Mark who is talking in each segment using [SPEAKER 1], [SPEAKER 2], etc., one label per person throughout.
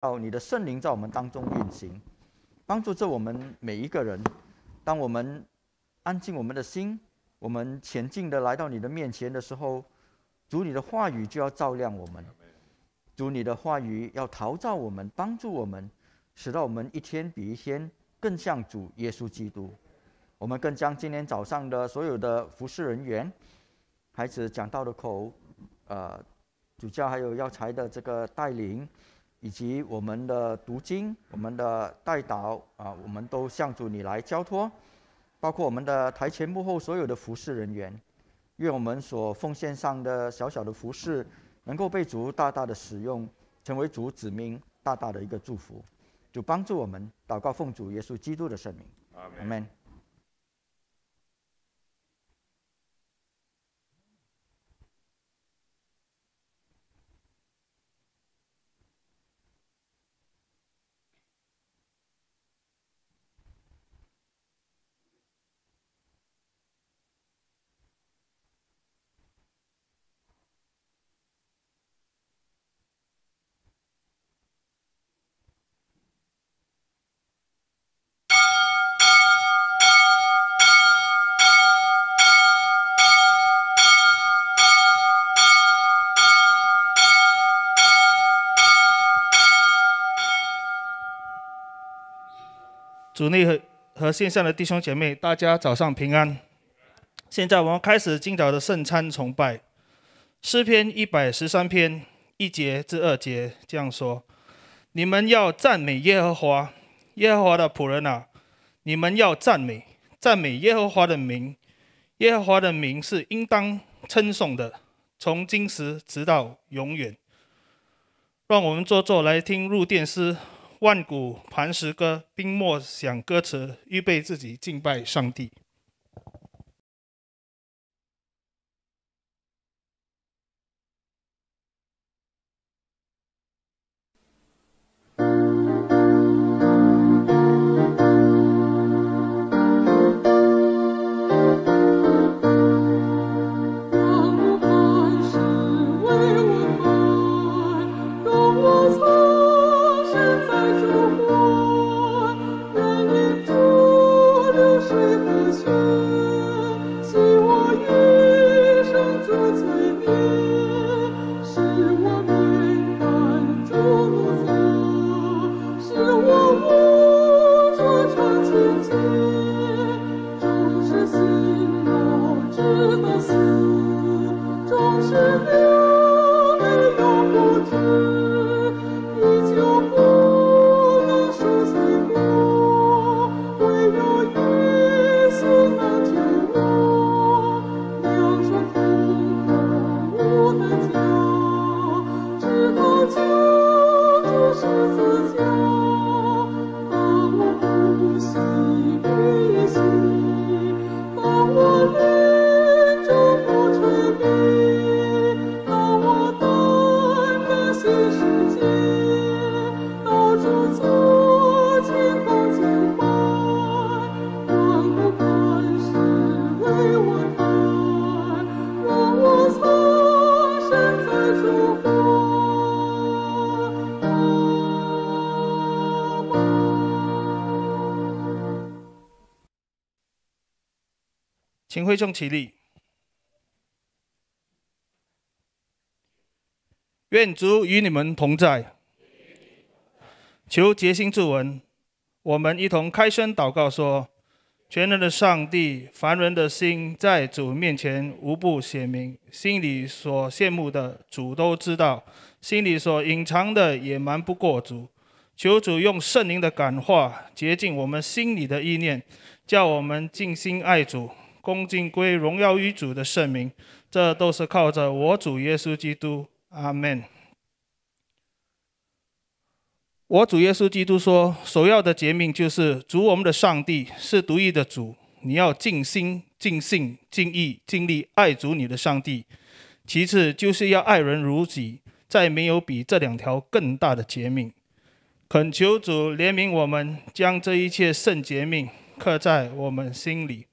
[SPEAKER 1] 到你的圣灵在我们当中运行，帮助着我们每一个人。当我们安静我们的心，我们前进的来到你的面前的时候，主你的话语就要照亮我们，主你的话语要陶造我们，帮助我们，使到我们一天比一天更像主耶稣基督。我们更将今天早上的所有的服侍人员、孩子讲道的口、呃主教还有药材的这个带领。以及我们的读经、我们的代祷啊，我们都向主你来交托，包括我们的台前幕后所有的服侍人员，愿我们所奉献上的小小的服侍，能够被主大大的使用，成为主子民大大的一个祝福。主帮助我们，祷告奉主耶稣基督的圣名，阿门。
[SPEAKER 2] 主内和和线上的弟兄姐妹，大家早上平安。现在我们开始今早的圣餐崇拜。诗篇一百十三篇一节至二节这样说：你们要赞美耶和华，耶和华的仆人啊，你们要赞美赞美耶和华的名，耶和华的名是应当称颂的，从今时直到永远。让我们坐坐来听入殿诗。万古磐石歌，冰默想歌词，预备自己敬拜上帝。请会众起立。愿主与你们同在。求结心之文，我们一同开声祷告说：全能的上帝，凡人的心在主面前无不显明，心里所羡慕的主都知道，心里所隐藏的也瞒不过主。求主用圣灵的感化洁净我们心里的意念，叫我们尽心爱主。恭敬归荣耀于主的圣名，这都是靠着我主耶稣基督。阿门。我主耶稣基督说，首要的诫命就是主我们的上帝是独一的主，你要尽心、尽性、尽意、尽力爱主你的上帝。其次就是要爱人如己，再没有比这两条更大的诫命。恳求主怜悯我们，将这一切圣诫命刻在我们心里。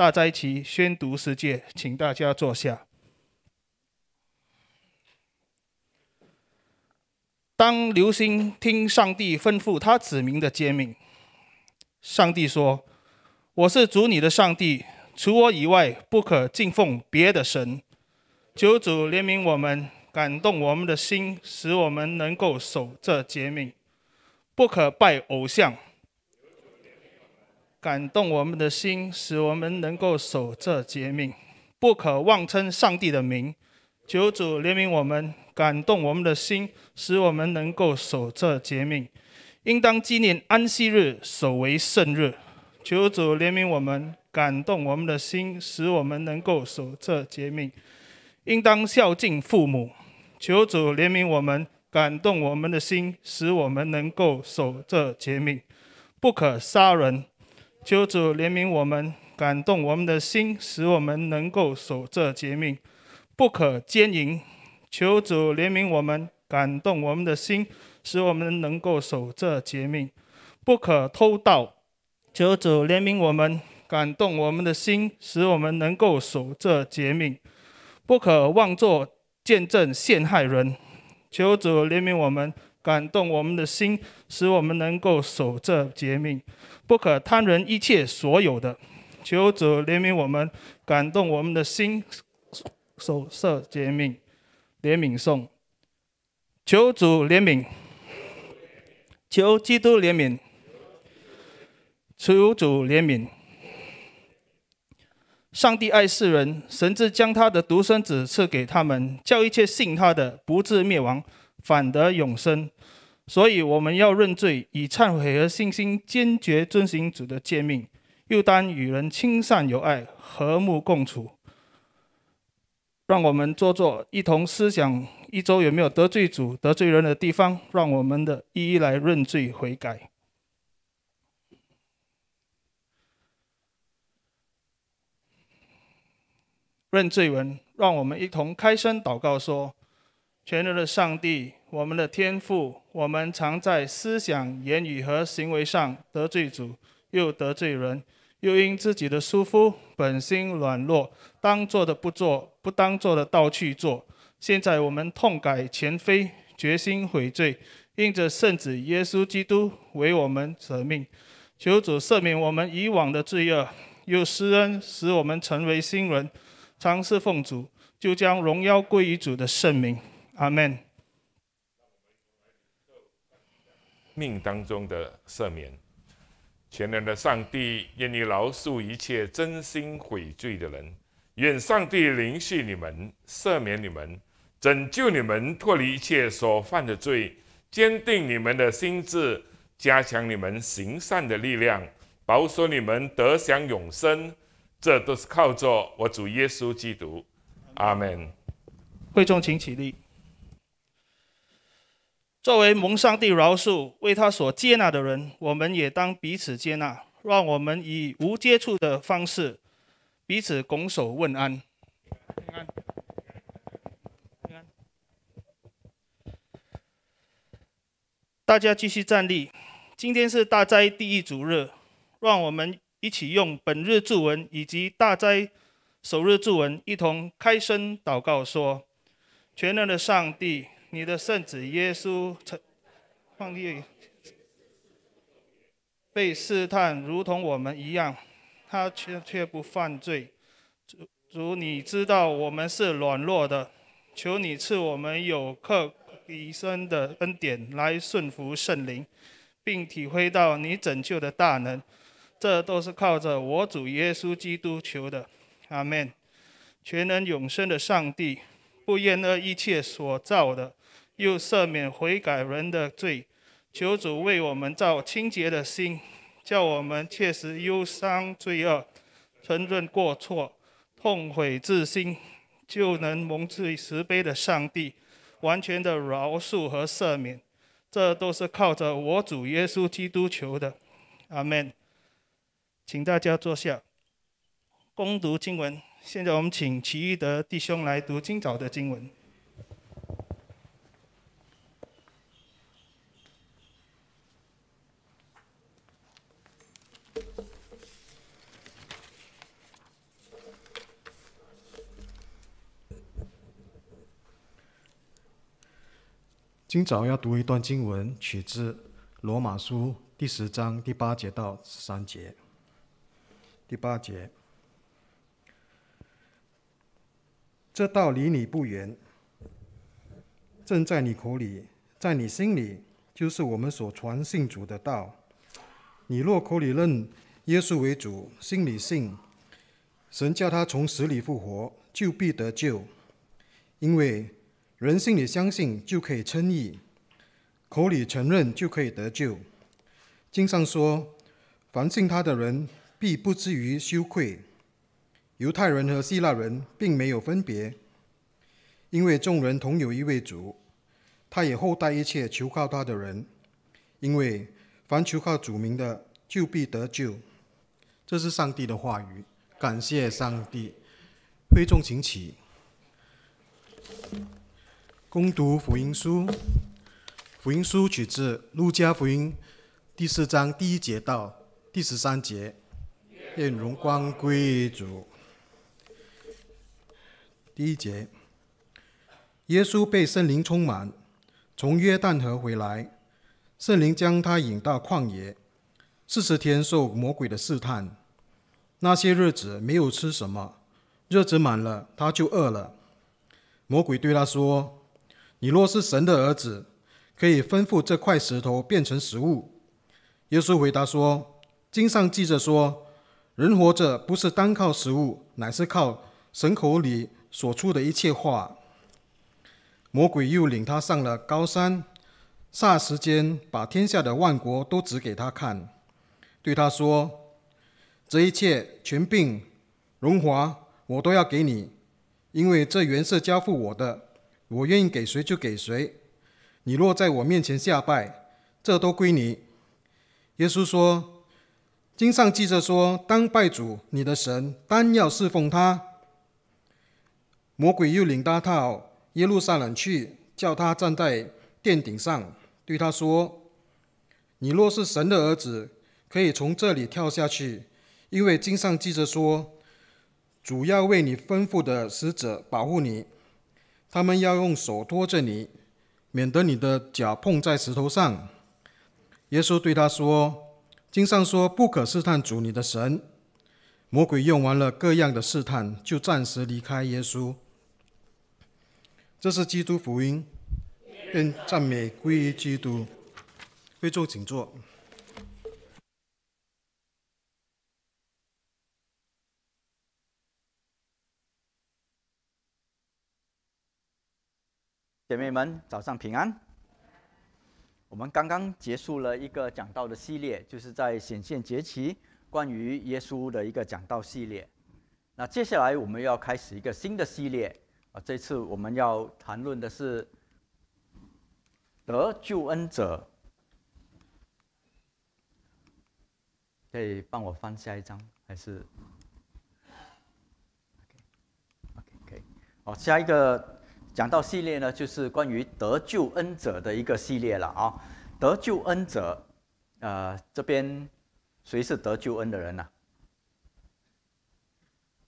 [SPEAKER 2] 大斋期宣读世界，请大家坐下。当刘星听上帝吩咐他子民的诫命。上帝说：“我是主你的上帝，除我以外不可敬奉别的神。”求主怜悯我们，感动我们的心，使我们能够守这诫命，不可拜偶像。感动我们的心，使我们能够守这诫命，不可妄称上帝的名。求主怜悯我们，感动我们的心，使我们能够守这诫命。应当纪念安息日，守为圣日。求主怜悯我们，感动我们的心，使我们能够守这诫命。应当孝敬父母。求主怜悯我们，感动我们的心，使我们能够守这诫命。不可杀人。求主怜悯我们，感动我们的心，使我们能够守这诫命，不可奸淫。求主怜悯我们，感动我们的心，使我们能够守这诫命，不可偷盗。求主怜悯我们，感动我们的心，使我们能够守这诫命，不可妄作见证陷害人。求主怜悯我们，感动我们的心，使我们能够守这诫命。不可贪人一切所有的，求主怜悯我们，感动我们的心，守这诫命，怜悯颂。求主怜悯，求基督怜悯，求主怜悯。上帝爱世人，神之将他的独生子赐给他们，叫一切信他的不至灭亡，反得永生。所以我们要认罪，以忏悔和信心坚决遵行主的诫命，又当与人亲善友爱，和睦共处。让我们做做，一同思想一周有没有得罪主、得罪人的地方，让我们的一一来认罪悔改。认罪文，让我们一同开声祷告说：“全能的上帝。”我们的天赋，我们常在思想、言语和行为上得罪主，又得罪人，又因自己的疏忽、本心软弱，当做的不做，不当做的倒去做。现在我们痛改前非，决心悔罪，因着圣子耶稣基督为我们舍命，求主赦免我们以往的罪恶，又施恩使我们成为新人，尝试奉主，就将荣耀归于主的圣名。阿门。
[SPEAKER 3] 命当中的赦免，全能的上帝愿意饶恕一切真心悔罪的人，愿上帝怜恤你们，赦免你们，拯救你们脱离一切所犯的罪，坚定你们的心智，加强你们行善的力量，保守你们得享永生。这都是靠着我主耶稣基督。阿门。
[SPEAKER 2] 会众请起立。作为蒙上帝饶恕、为他所接纳的人，我们也当彼此接纳。让我们以无接触的方式，彼此拱手问安。大家继续站立。今天是大斋第一主日，让我们一起用本日祝文以及大斋首日祝文一同开声祷告说：“全能的上帝。”你的圣子耶稣曾被试探，如同我们一样，他却却不犯罪。主主，你知道我们是软弱的，求你赐我们有克一生的恩典，来顺服圣灵，并体会到你拯救的大能。这都是靠着我主耶稣基督求的。阿门。全能永生的上帝，不厌恶一切所造的。又赦免悔改人的罪，求主为我们造清洁的心，叫我们切实忧伤罪恶，承认过错，痛悔自新，就能蒙罪慈悲的上帝完全的饶恕和赦免。这都是靠着我主耶稣基督求的。阿门。请大家坐下，攻读经文。现在我们请齐玉德弟兄来读今早的经文。
[SPEAKER 4] 今早要读一段经文，取自罗马书第十章第八节到十三节。第八节，这道离你不远，正在你口里，在你心里，就是我们所传信主的道。你若口里认耶稣为主，心里信神叫他从死里复活，就必得救。因为人心里相信就可以称义，口里承认就可以得救。经上说，凡信他的人必不至于羞愧。犹太人和希腊人并没有分别，因为众人同有一位主，他也厚待一切求靠他的人。因为凡求靠主名的，就必得救。这是上帝的话语，感谢上帝。会众请起。攻读福音书，福音书取自路加福音第四章第一节到第十三节。愿荣光归主。第一节，耶稣被圣灵充满，从约旦河回来，圣灵将他引到旷野，四十天受魔鬼的试探。那些日子没有吃什么，日子满了，他就饿了。魔鬼对他说。你若是神的儿子，可以吩咐这块石头变成食物。耶稣回答说：“经上记着说，人活着不是单靠食物，乃是靠神口里所出的一切话。”魔鬼又领他上了高山，霎时间把天下的万国都指给他看，对他说：“这一切权柄、荣华，我都要给你，因为这原是交付我的。”我愿意给谁就给谁，你若在我面前下拜，这都归你。耶稣说：“经上记着说，当拜主你的神，单要侍奉他。”魔鬼又领他到耶路撒冷去，叫他站在殿顶上，对他说：“你若是神的儿子，可以从这里跳下去，因为经上记着说，主要为你吩咐的使者保护你。”他们要用手托着你，免得你的脚碰在石头上。耶稣对他说：“经上说，不可试探主你的神。”魔鬼用完了各样的试探，就暂时离开耶稣。这是基督福音，愿赞美归于基督。会众请坐。
[SPEAKER 1] 姐妹们，早上平安。我们刚刚结束了一个讲道的系列，就是在显现节期关于耶稣的一个讲道系列。那接下来我们要开始一个新的系列啊，这次我们要谈论的是得救恩者。可以帮我翻下一张，还是？OK，可以。好，下一个。讲到系列呢，就是关于得救恩者的一个系列了啊。得救恩者，呃，这边谁是得救恩的人呢？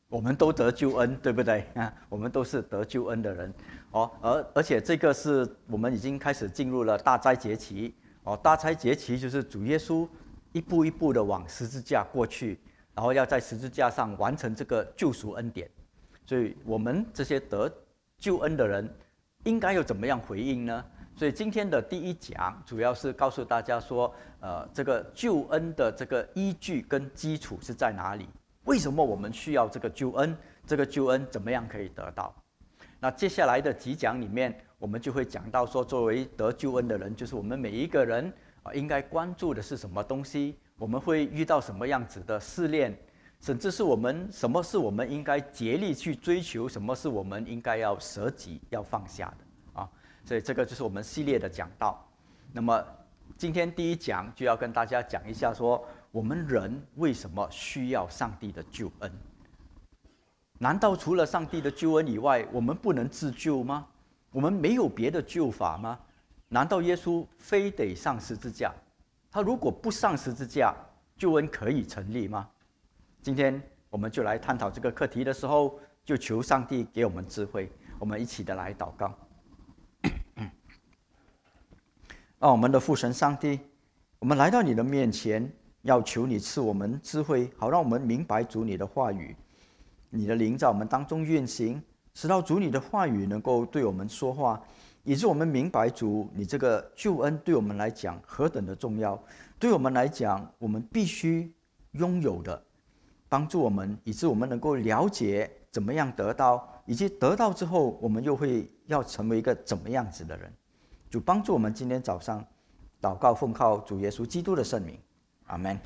[SPEAKER 1] 我们都得救恩，对不对啊？我们都是得救恩的人哦。而而且这个是我们已经开始进入了大灾节期哦。大灾节期就是主耶稣一步一步的往十字架过去，然后要在十字架上完成这个救赎恩典。所以我们这些得救恩的人应该有怎么样回应呢？所以今天的第一讲主要是告诉大家说，呃，这个救恩的这个依据跟基础是在哪里？为什么我们需要这个救恩？这个救恩怎么样可以得到？那接下来的几讲里面，我们就会讲到说，作为得救恩的人，就是我们每一个人啊，应该关注的是什么东西？我们会遇到什么样子的试炼？甚至是我们什么是我们应该竭力去追求，什么是我们应该要舍己要放下的啊？所以这个就是我们系列的讲道。那么今天第一讲就要跟大家讲一下，说我们人为什么需要上帝的救恩？难道除了上帝的救恩以外，我们不能自救吗？我们没有别的救法吗？难道耶稣非得上十字架？他如果不上十字架，救恩可以成立吗？今天我们就来探讨这个课题的时候，就求上帝给我们智慧。我们一起的来祷告。啊，我们的父神上帝，我们来到你的面前，要求你赐我们智慧，好让我们明白主你的话语，你的灵在我们当中运行，使到主你的话语能够对我们说话，以致我们明白主你这个救恩对我们来讲何等的重要，对我们来讲，我们必须拥有的，帮助我们，以致我们能够了解怎么样得到，以及得到之后，我们又会要成为一个怎么样子的人。主帮助我们今天早上祷告奉靠主耶稣基督的圣名，阿门。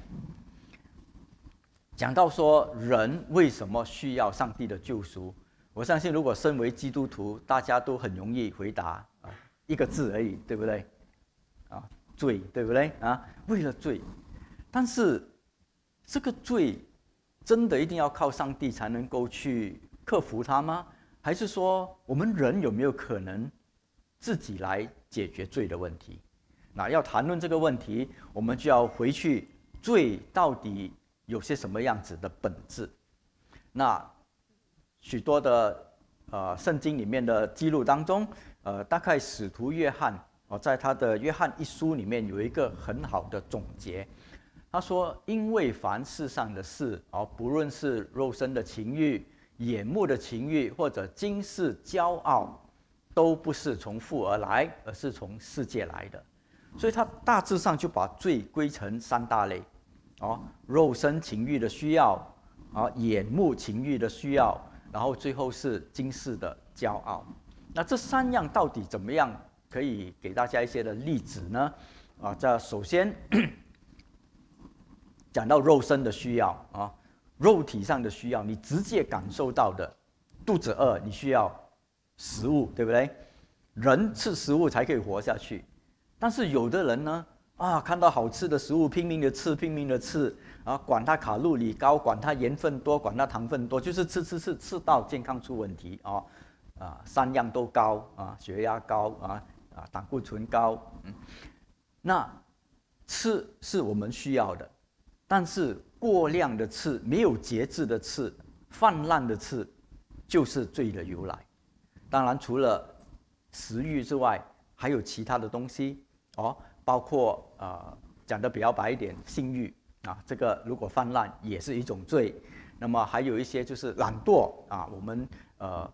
[SPEAKER 1] 讲到说人为什么需要上帝的救赎，我相信如果身为基督徒，大家都很容易回答啊，一个字而已，对不对？啊，罪，对不对？啊，为了罪，但是这个罪真的一定要靠上帝才能够去克服它吗？还是说我们人有没有可能自己来？解决罪的问题，那要谈论这个问题，我们就要回去罪到底有些什么样子的本质。那许多的呃圣经里面的记录当中，呃，大概使徒约翰哦，在他的约翰一书里面有一个很好的总结，他说：“因为凡世上的事，而不论是肉身的情欲、眼目的情欲，或者今世骄傲。”都不是从父而来，而是从世界来的，所以他大致上就把罪归成三大类，哦，肉身情欲的需要，啊，眼目情欲的需要，然后最后是今世的骄傲。那这三样到底怎么样可以给大家一些的例子呢？啊，这首先讲到肉身的需要啊，肉体上的需要，你直接感受到的，肚子饿，你需要。食物对不对？人吃食物才可以活下去，但是有的人呢，啊，看到好吃的食物拼命的吃，拼命的吃，啊，管它卡路里高，管它盐分多，管它糖分多，就是吃吃吃吃到健康出问题啊，啊，三样都高啊，血压高啊，啊，胆固醇高，嗯，那吃是我们需要的，但是过量的吃，没有节制的吃，泛滥的吃，就是罪的由来。当然，除了食欲之外，还有其他的东西哦，包括呃讲的比较白一点，性欲啊，这个如果泛滥也是一种罪。那么还有一些就是懒惰啊，我们呃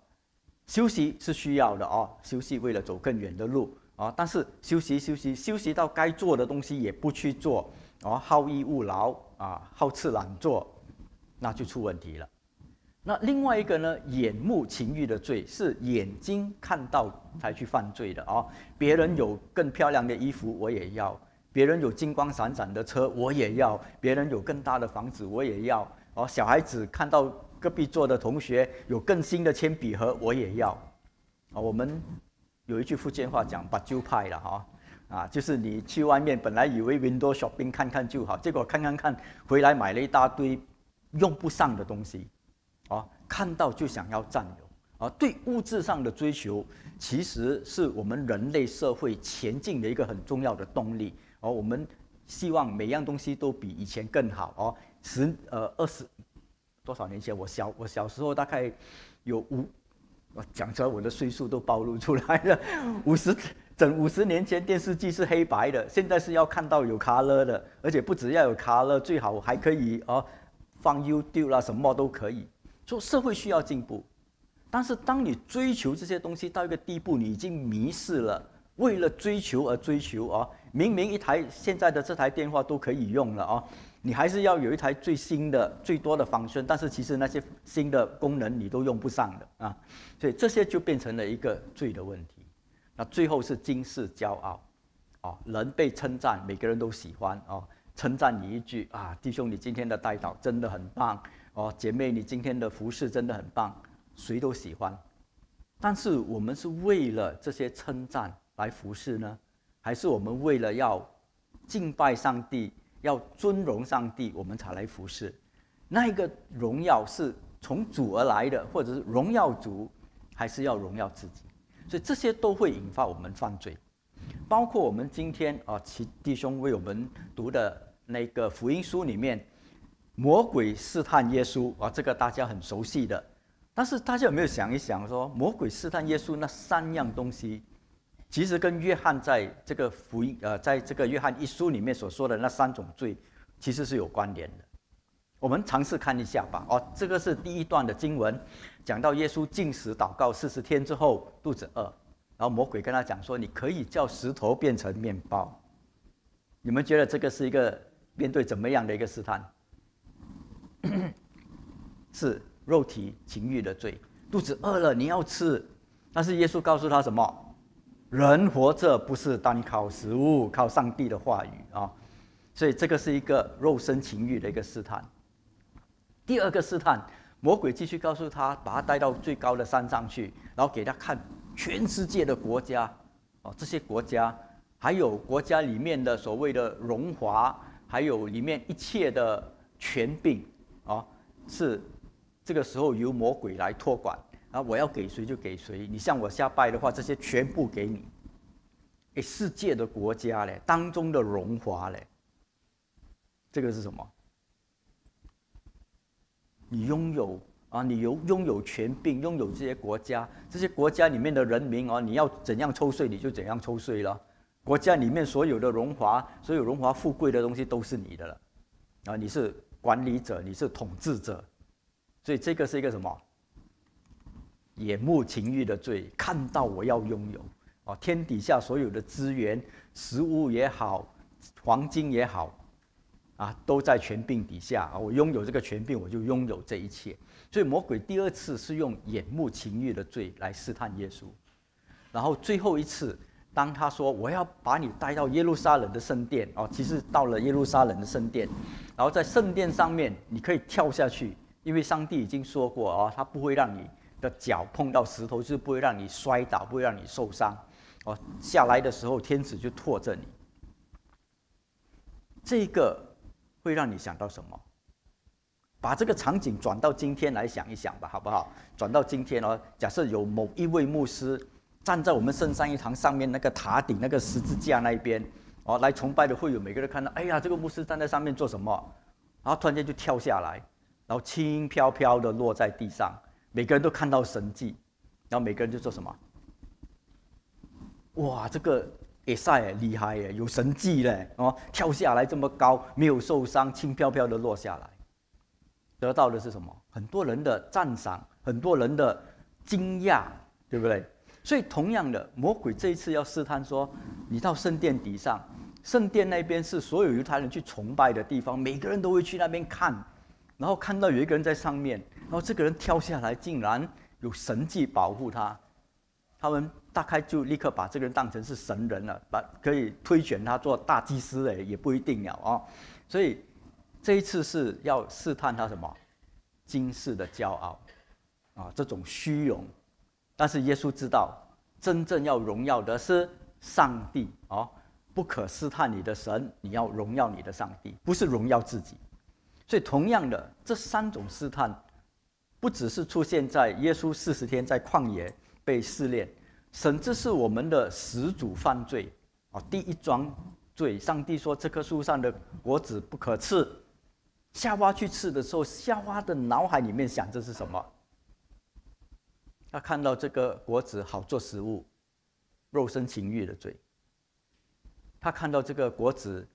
[SPEAKER 1] 休息是需要的哦，休息为了走更远的路啊，但是休息休息休息到该做的东西也不去做哦，好逸恶劳啊，好吃懒做，那就出问题了。那另外一个呢？眼目情欲的罪是眼睛看到才去犯罪的啊！别人有更漂亮的衣服，我也要；别人有金光闪闪的车，我也要；别人有更大的房子，我也要。哦，小孩子看到隔壁座的同学有更新的铅笔盒，我也要。啊，我们有一句福建话讲“把旧派”了哈，啊，就是你去外面本来以为 window shopping 看看就好，结果看看看回来买了一大堆用不上的东西。啊，看到就想要占有，啊，对物质上的追求，其实是我们人类社会前进的一个很重要的动力。而我们希望每样东西都比以前更好。哦，十呃二十多少年前，我小我小时候大概有五，我讲出来我的岁数都暴露出来了。五十整五十年前，电视机是黑白的，现在是要看到有 color 的，而且不只要有 color，最好还可以哦放 YouTube 啦，什么都可以。说社会需要进步，但是当你追求这些东西到一个地步，你已经迷失了。为了追求而追求啊！明明一台现在的这台电话都可以用了啊，你还是要有一台最新的、最多的仿生，但是其实那些新的功能你都用不上的啊，所以这些就变成了一个罪的问题。那最后是惊世骄傲，啊，人被称赞，每个人都喜欢啊，称赞你一句啊，弟兄，你今天的带导真的很棒。哦，姐妹，你今天的服饰真的很棒，谁都喜欢。但是我们是为了这些称赞来服侍呢，还是我们为了要敬拜上帝、要尊荣上帝，我们才来服侍？那一个荣耀是从主而来的，或者是荣耀主，还是要荣耀自己？所以这些都会引发我们犯罪。包括我们今天啊，其弟兄为我们读的那个福音书里面。魔鬼试探耶稣啊，这个大家很熟悉的。但是大家有没有想一想，说魔鬼试探耶稣那三样东西，其实跟约翰在这个福音呃，在这个约翰一书里面所说的那三种罪，其实是有关联的。我们尝试看一下吧。哦，这个是第一段的经文，讲到耶稣进食祷告四十天之后肚子饿，然后魔鬼跟他讲说：“你可以叫石头变成面包。”你们觉得这个是一个面对怎么样的一个试探？是肉体情欲的罪，肚子饿了你要吃，但是耶稣告诉他什么？人活着不是单靠食物，靠上帝的话语啊！所以这个是一个肉身情欲的一个试探。第二个试探，魔鬼继续告诉他，把他带到最高的山上去，然后给他看全世界的国家，哦，这些国家，还有国家里面的所谓的荣华，还有里面一切的权柄，啊，是这个时候由魔鬼来托管，啊，我要给谁就给谁，你向我下拜的话，这些全部给你。哎，世界的国家嘞，当中的荣华嘞，这个是什么？你拥有啊，你有拥有权柄，拥有这些国家，这些国家里面的人民啊，你要怎样抽税你就怎样抽税了。国家里面所有的荣华，所有荣华富贵的东西都是你的了，啊，你是管理者，你是统治者，所以这个是一个什么？眼目情欲的罪，看到我要拥有啊，天底下所有的资源，食物也好，黄金也好。啊，都在权柄底下啊！我拥有这个权柄，我就拥有这一切。所以魔鬼第二次是用眼目情欲的罪来试探耶稣，然后最后一次，当他说我要把你带到耶路撒冷的圣殿哦，其实到了耶路撒冷的圣殿，然后在圣殿上面你可以跳下去，因为上帝已经说过哦，他不会让你的脚碰到石头，就是不会让你摔倒，不会让你受伤哦。下来的时候，天使就拖着你，这个。会让你想到什么？把这个场景转到今天来想一想吧，好不好？转到今天哦，假设有某一位牧师站在我们圣山一堂上面那个塔顶那个十字架那一边，哦，来崇拜的会有每个人看到，哎呀，这个牧师站在上面做什么？然后突然间就跳下来，然后轻飘飘的落在地上，每个人都看到神迹，然后每个人就做什么？哇，这个！也赛厉害耶，有神迹嘞哦，跳下来这么高，没有受伤，轻飘飘的落下来，得到的是什么？很多人的赞赏，很多人的惊讶，对不对？所以同样的，魔鬼这一次要试探说，你到圣殿底上，圣殿那边是所有犹太人去崇拜的地方，每个人都会去那边看，然后看到有一个人在上面，然后这个人跳下来，竟然有神迹保护他，他们。大概就立刻把这个人当成是神人了，把可以推选他做大祭司诶，也不一定了啊。所以这一次是要试探他什么？今世的骄傲啊，这种虚荣。但是耶稣知道，真正要荣耀的是上帝哦，不可试探你的神，你要荣耀你的上帝，不是荣耀自己。所以同样的，这三种试探，不只是出现在耶稣四十天在旷野被试炼。甚至是我们的始祖犯罪啊！第一桩罪，上帝说这棵树上的果子不可吃。夏娃去吃的时候，夏娃的脑海里面想这是什么？他看到这个果子好做食物，肉身情欲的罪。他看到这个果子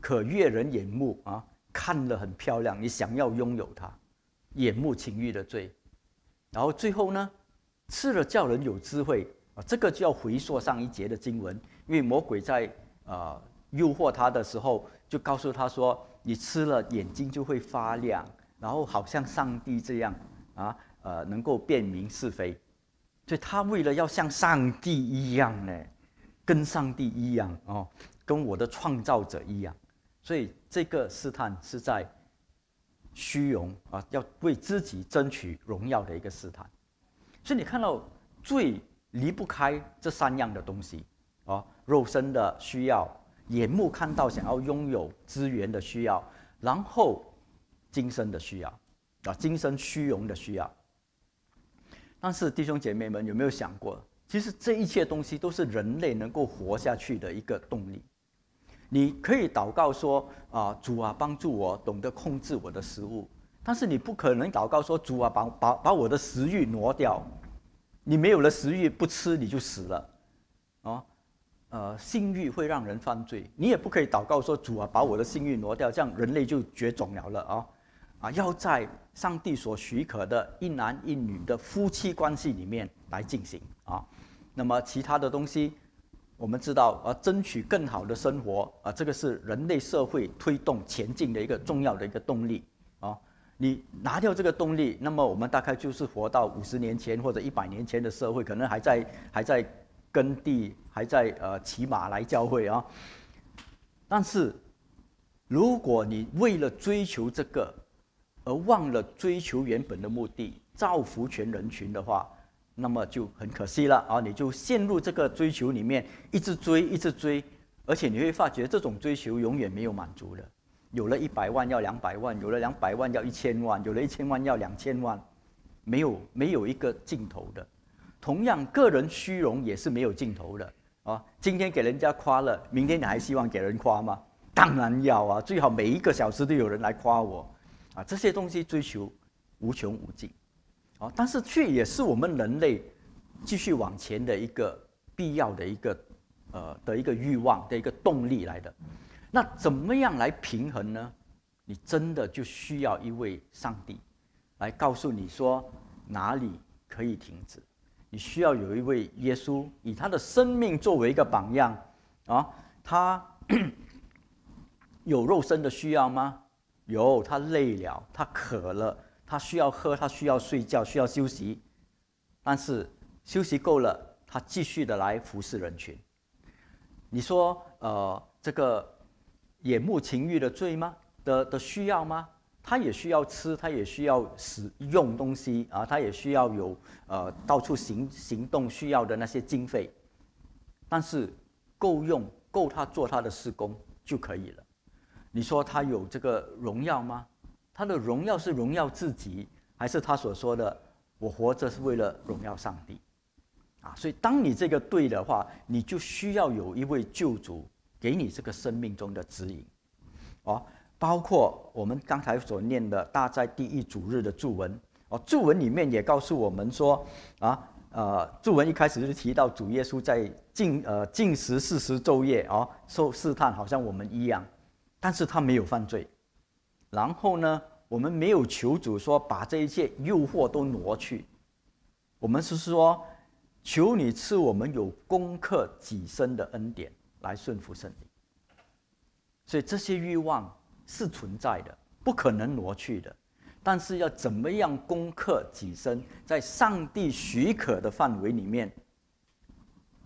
[SPEAKER 1] 可悦人眼目啊，看了很漂亮，你想要拥有它，眼目情欲的罪。然后最后呢，吃了叫人有智慧。啊，这个就要回溯上一节的经文，因为魔鬼在呃诱惑他的时候，就告诉他说：“你吃了眼睛就会发亮，然后好像上帝这样啊，呃，能够辨明是非。”所以他为了要像上帝一样呢，跟上帝一样哦，跟我的创造者一样，所以这个试探是在虚荣啊，要为自己争取荣耀的一个试探。所以你看到最。离不开这三样的东西，啊，肉身的需要，眼目看到想要拥有资源的需要，然后今生的需要，啊，今生虚荣的需要。但是弟兄姐妹们有没有想过，其实这一切东西都是人类能够活下去的一个动力。你可以祷告说啊，主啊，帮助我懂得控制我的食物，但是你不可能祷告说主啊，把把把我的食欲挪掉。你没有了食欲，不吃你就死了，啊！呃，性欲会让人犯罪，你也不可以祷告说主啊，把我的性欲挪掉，这样人类就绝种了了啊！啊，要在上帝所许可的一男一女的夫妻关系里面来进行啊。那么其他的东西，我们知道啊，争取更好的生活啊，这个是人类社会推动前进的一个重要的一个动力啊。你拿掉这个动力，那么我们大概就是活到五十年前或者一百年前的社会，可能还在还在。耕地还在呃骑马来教会啊，但是如果你为了追求这个而忘了追求原本的目的，造福全人群的话，那么就很可惜了啊！你就陷入这个追求里面，一直追，一直追，而且你会发觉这种追求永远没有满足的。有了一百万要两百万，有了两百万要一千万，有了一千万要两千万，没有没有一个尽头的。同样，个人虚荣也是没有尽头的啊！今天给人家夸了，明天你还希望给人夸吗？当然要啊！最好每一个小时都有人来夸我，啊，这些东西追求无穷无尽，啊，但是却也是我们人类继续往前的一个必要的一个呃的一个欲望的一个动力来的。那怎么样来平衡呢？你真的就需要一位上帝来告诉你说哪里可以停止。你需要有一位耶稣，以他的生命作为一个榜样，啊，他 有肉身的需要吗？有，他累了，他渴了，他需要喝，他需要睡觉，需要休息。但是休息够了，他继续的来服侍人群。你说，呃，这个眼目情欲的罪吗？的的需要吗？他也需要吃，他也需要使用东西啊，他也需要有呃到处行行动需要的那些经费，但是够用够他做他的事工就可以了。你说他有这个荣耀吗？他的荣耀是荣耀自己，还是他所说的我活着是为了荣耀上帝？啊，所以当你这个对的话，你就需要有一位救主给你这个生命中的指引，啊。包括我们刚才所念的大在第一主日的注文哦，注文里面也告诉我们说啊，呃，注文一开始就提到主耶稣在进呃进食四十昼夜哦，受试探，好像我们一样，但是他没有犯罪。然后呢，我们没有求主说把这一切诱惑都挪去，我们是说求你赐我们有攻克己身的恩典来顺服圣灵。所以这些欲望。是存在的，不可能挪去的。但是要怎么样攻克己身，在上帝许可的范围里面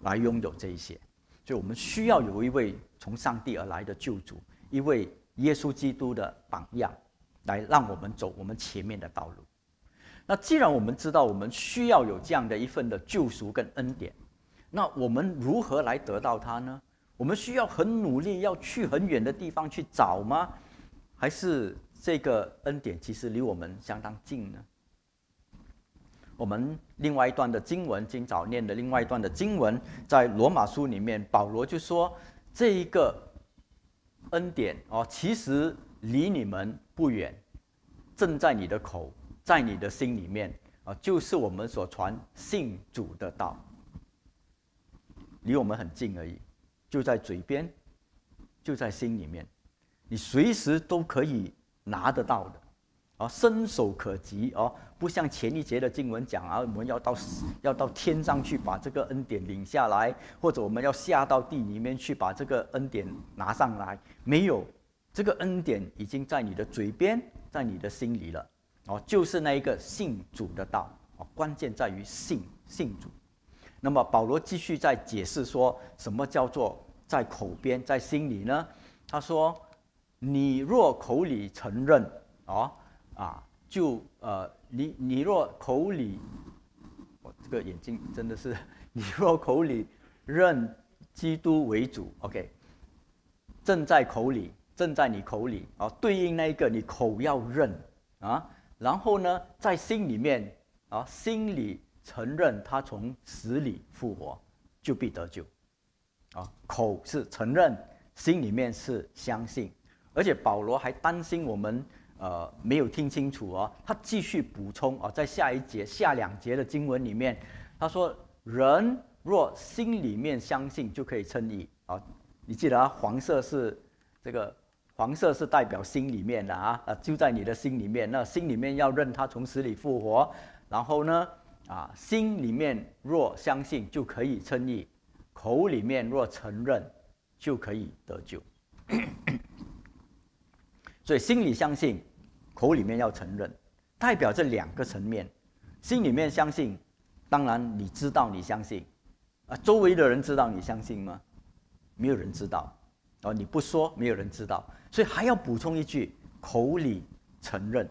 [SPEAKER 1] 来拥有这一些，所以我们需要有一位从上帝而来的救主，一位耶稣基督的榜样，来让我们走我们前面的道路。那既然我们知道我们需要有这样的一份的救赎跟恩典，那我们如何来得到它呢？我们需要很努力，要去很远的地方去找吗？还是这个恩典其实离我们相当近呢？我们另外一段的经文，今早念的另外一段的经文，在罗马书里面，保罗就说：这一个恩典哦，其实离你们不远，正在你的口，在你的心里面啊，就是我们所传信主的道，离我们很近而已，就在嘴边，就在心里面。你随时都可以拿得到的，啊，伸手可及哦，不像前一节的经文讲啊，我们要到要到天上去把这个恩典领下来，或者我们要下到地里面去把这个恩典拿上来。没有，这个恩典已经在你的嘴边，在你的心里了，哦，就是那一个信主的道，哦，关键在于信信主。那么保罗继续在解释说什么叫做在口边，在心里呢？他说。你若口里承认，哦，啊，就呃，你你若口里，我这个眼睛真的是，你若口里认基督为主，OK，正在口里，正在你口里，啊，对应那一个你口要认啊，然后呢，在心里面啊，心里承认他从死里复活，就必得救，啊，口是承认，心里面是相信。而且保罗还担心我们，呃，没有听清楚哦。他继续补充啊，在下一节、下两节的经文里面，他说：“人若心里面相信，就可以称义啊。你记得啊，黄色是这个黄色是代表心里面的啊，呃，就在你的心里面。那心里面要认他从死里复活，然后呢，啊，心里面若相信，就可以称义；口里面若承认，就可以得救。所以心里相信，口里面要承认，代表这两个层面。心里面相信，当然你知道你相信，啊，周围的人知道你相信吗？没有人知道，哦，你不说，没有人知道，所以还要补充一句，口里承认，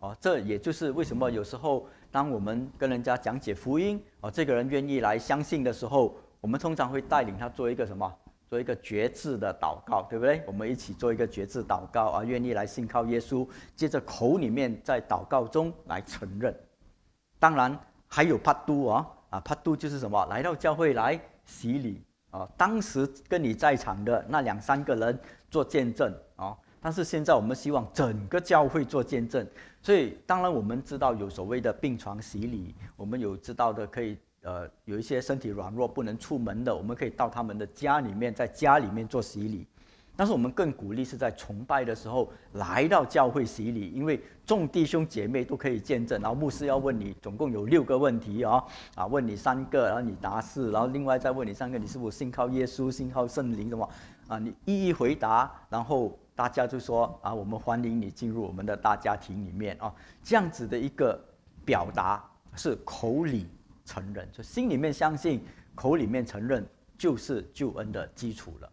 [SPEAKER 1] 哦，这也就是为什么有时候当我们跟人家讲解福音，哦，这个人愿意来相信的时候，我们通常会带领他做一个什么？做一个决志的祷告，对不对？我们一起做一个决志祷告啊，愿意来信靠耶稣。接着口里面在祷告中来承认。当然还有帕都啊啊，帕都就是什么？来到教会来洗礼啊。当时跟你在场的那两三个人做见证啊，但是现在我们希望整个教会做见证。所以当然我们知道有所谓的病床洗礼，我们有知道的可以。呃，有一些身体软弱不能出门的，我们可以到他们的家里面，在家里面做洗礼。但是我们更鼓励是在崇拜的时候来到教会洗礼，因为众弟兄姐妹都可以见证。然后牧师要问你，总共有六个问题哦，啊，问你三个，然后你答是，然后另外再问你三个，你是否信靠耶稣、信靠圣灵什么？啊，你一一回答，然后大家就说啊，我们欢迎你进入我们的大家庭里面啊。这样子的一个表达是口里。承认，就心里面相信，口里面承认，就是救恩的基础了。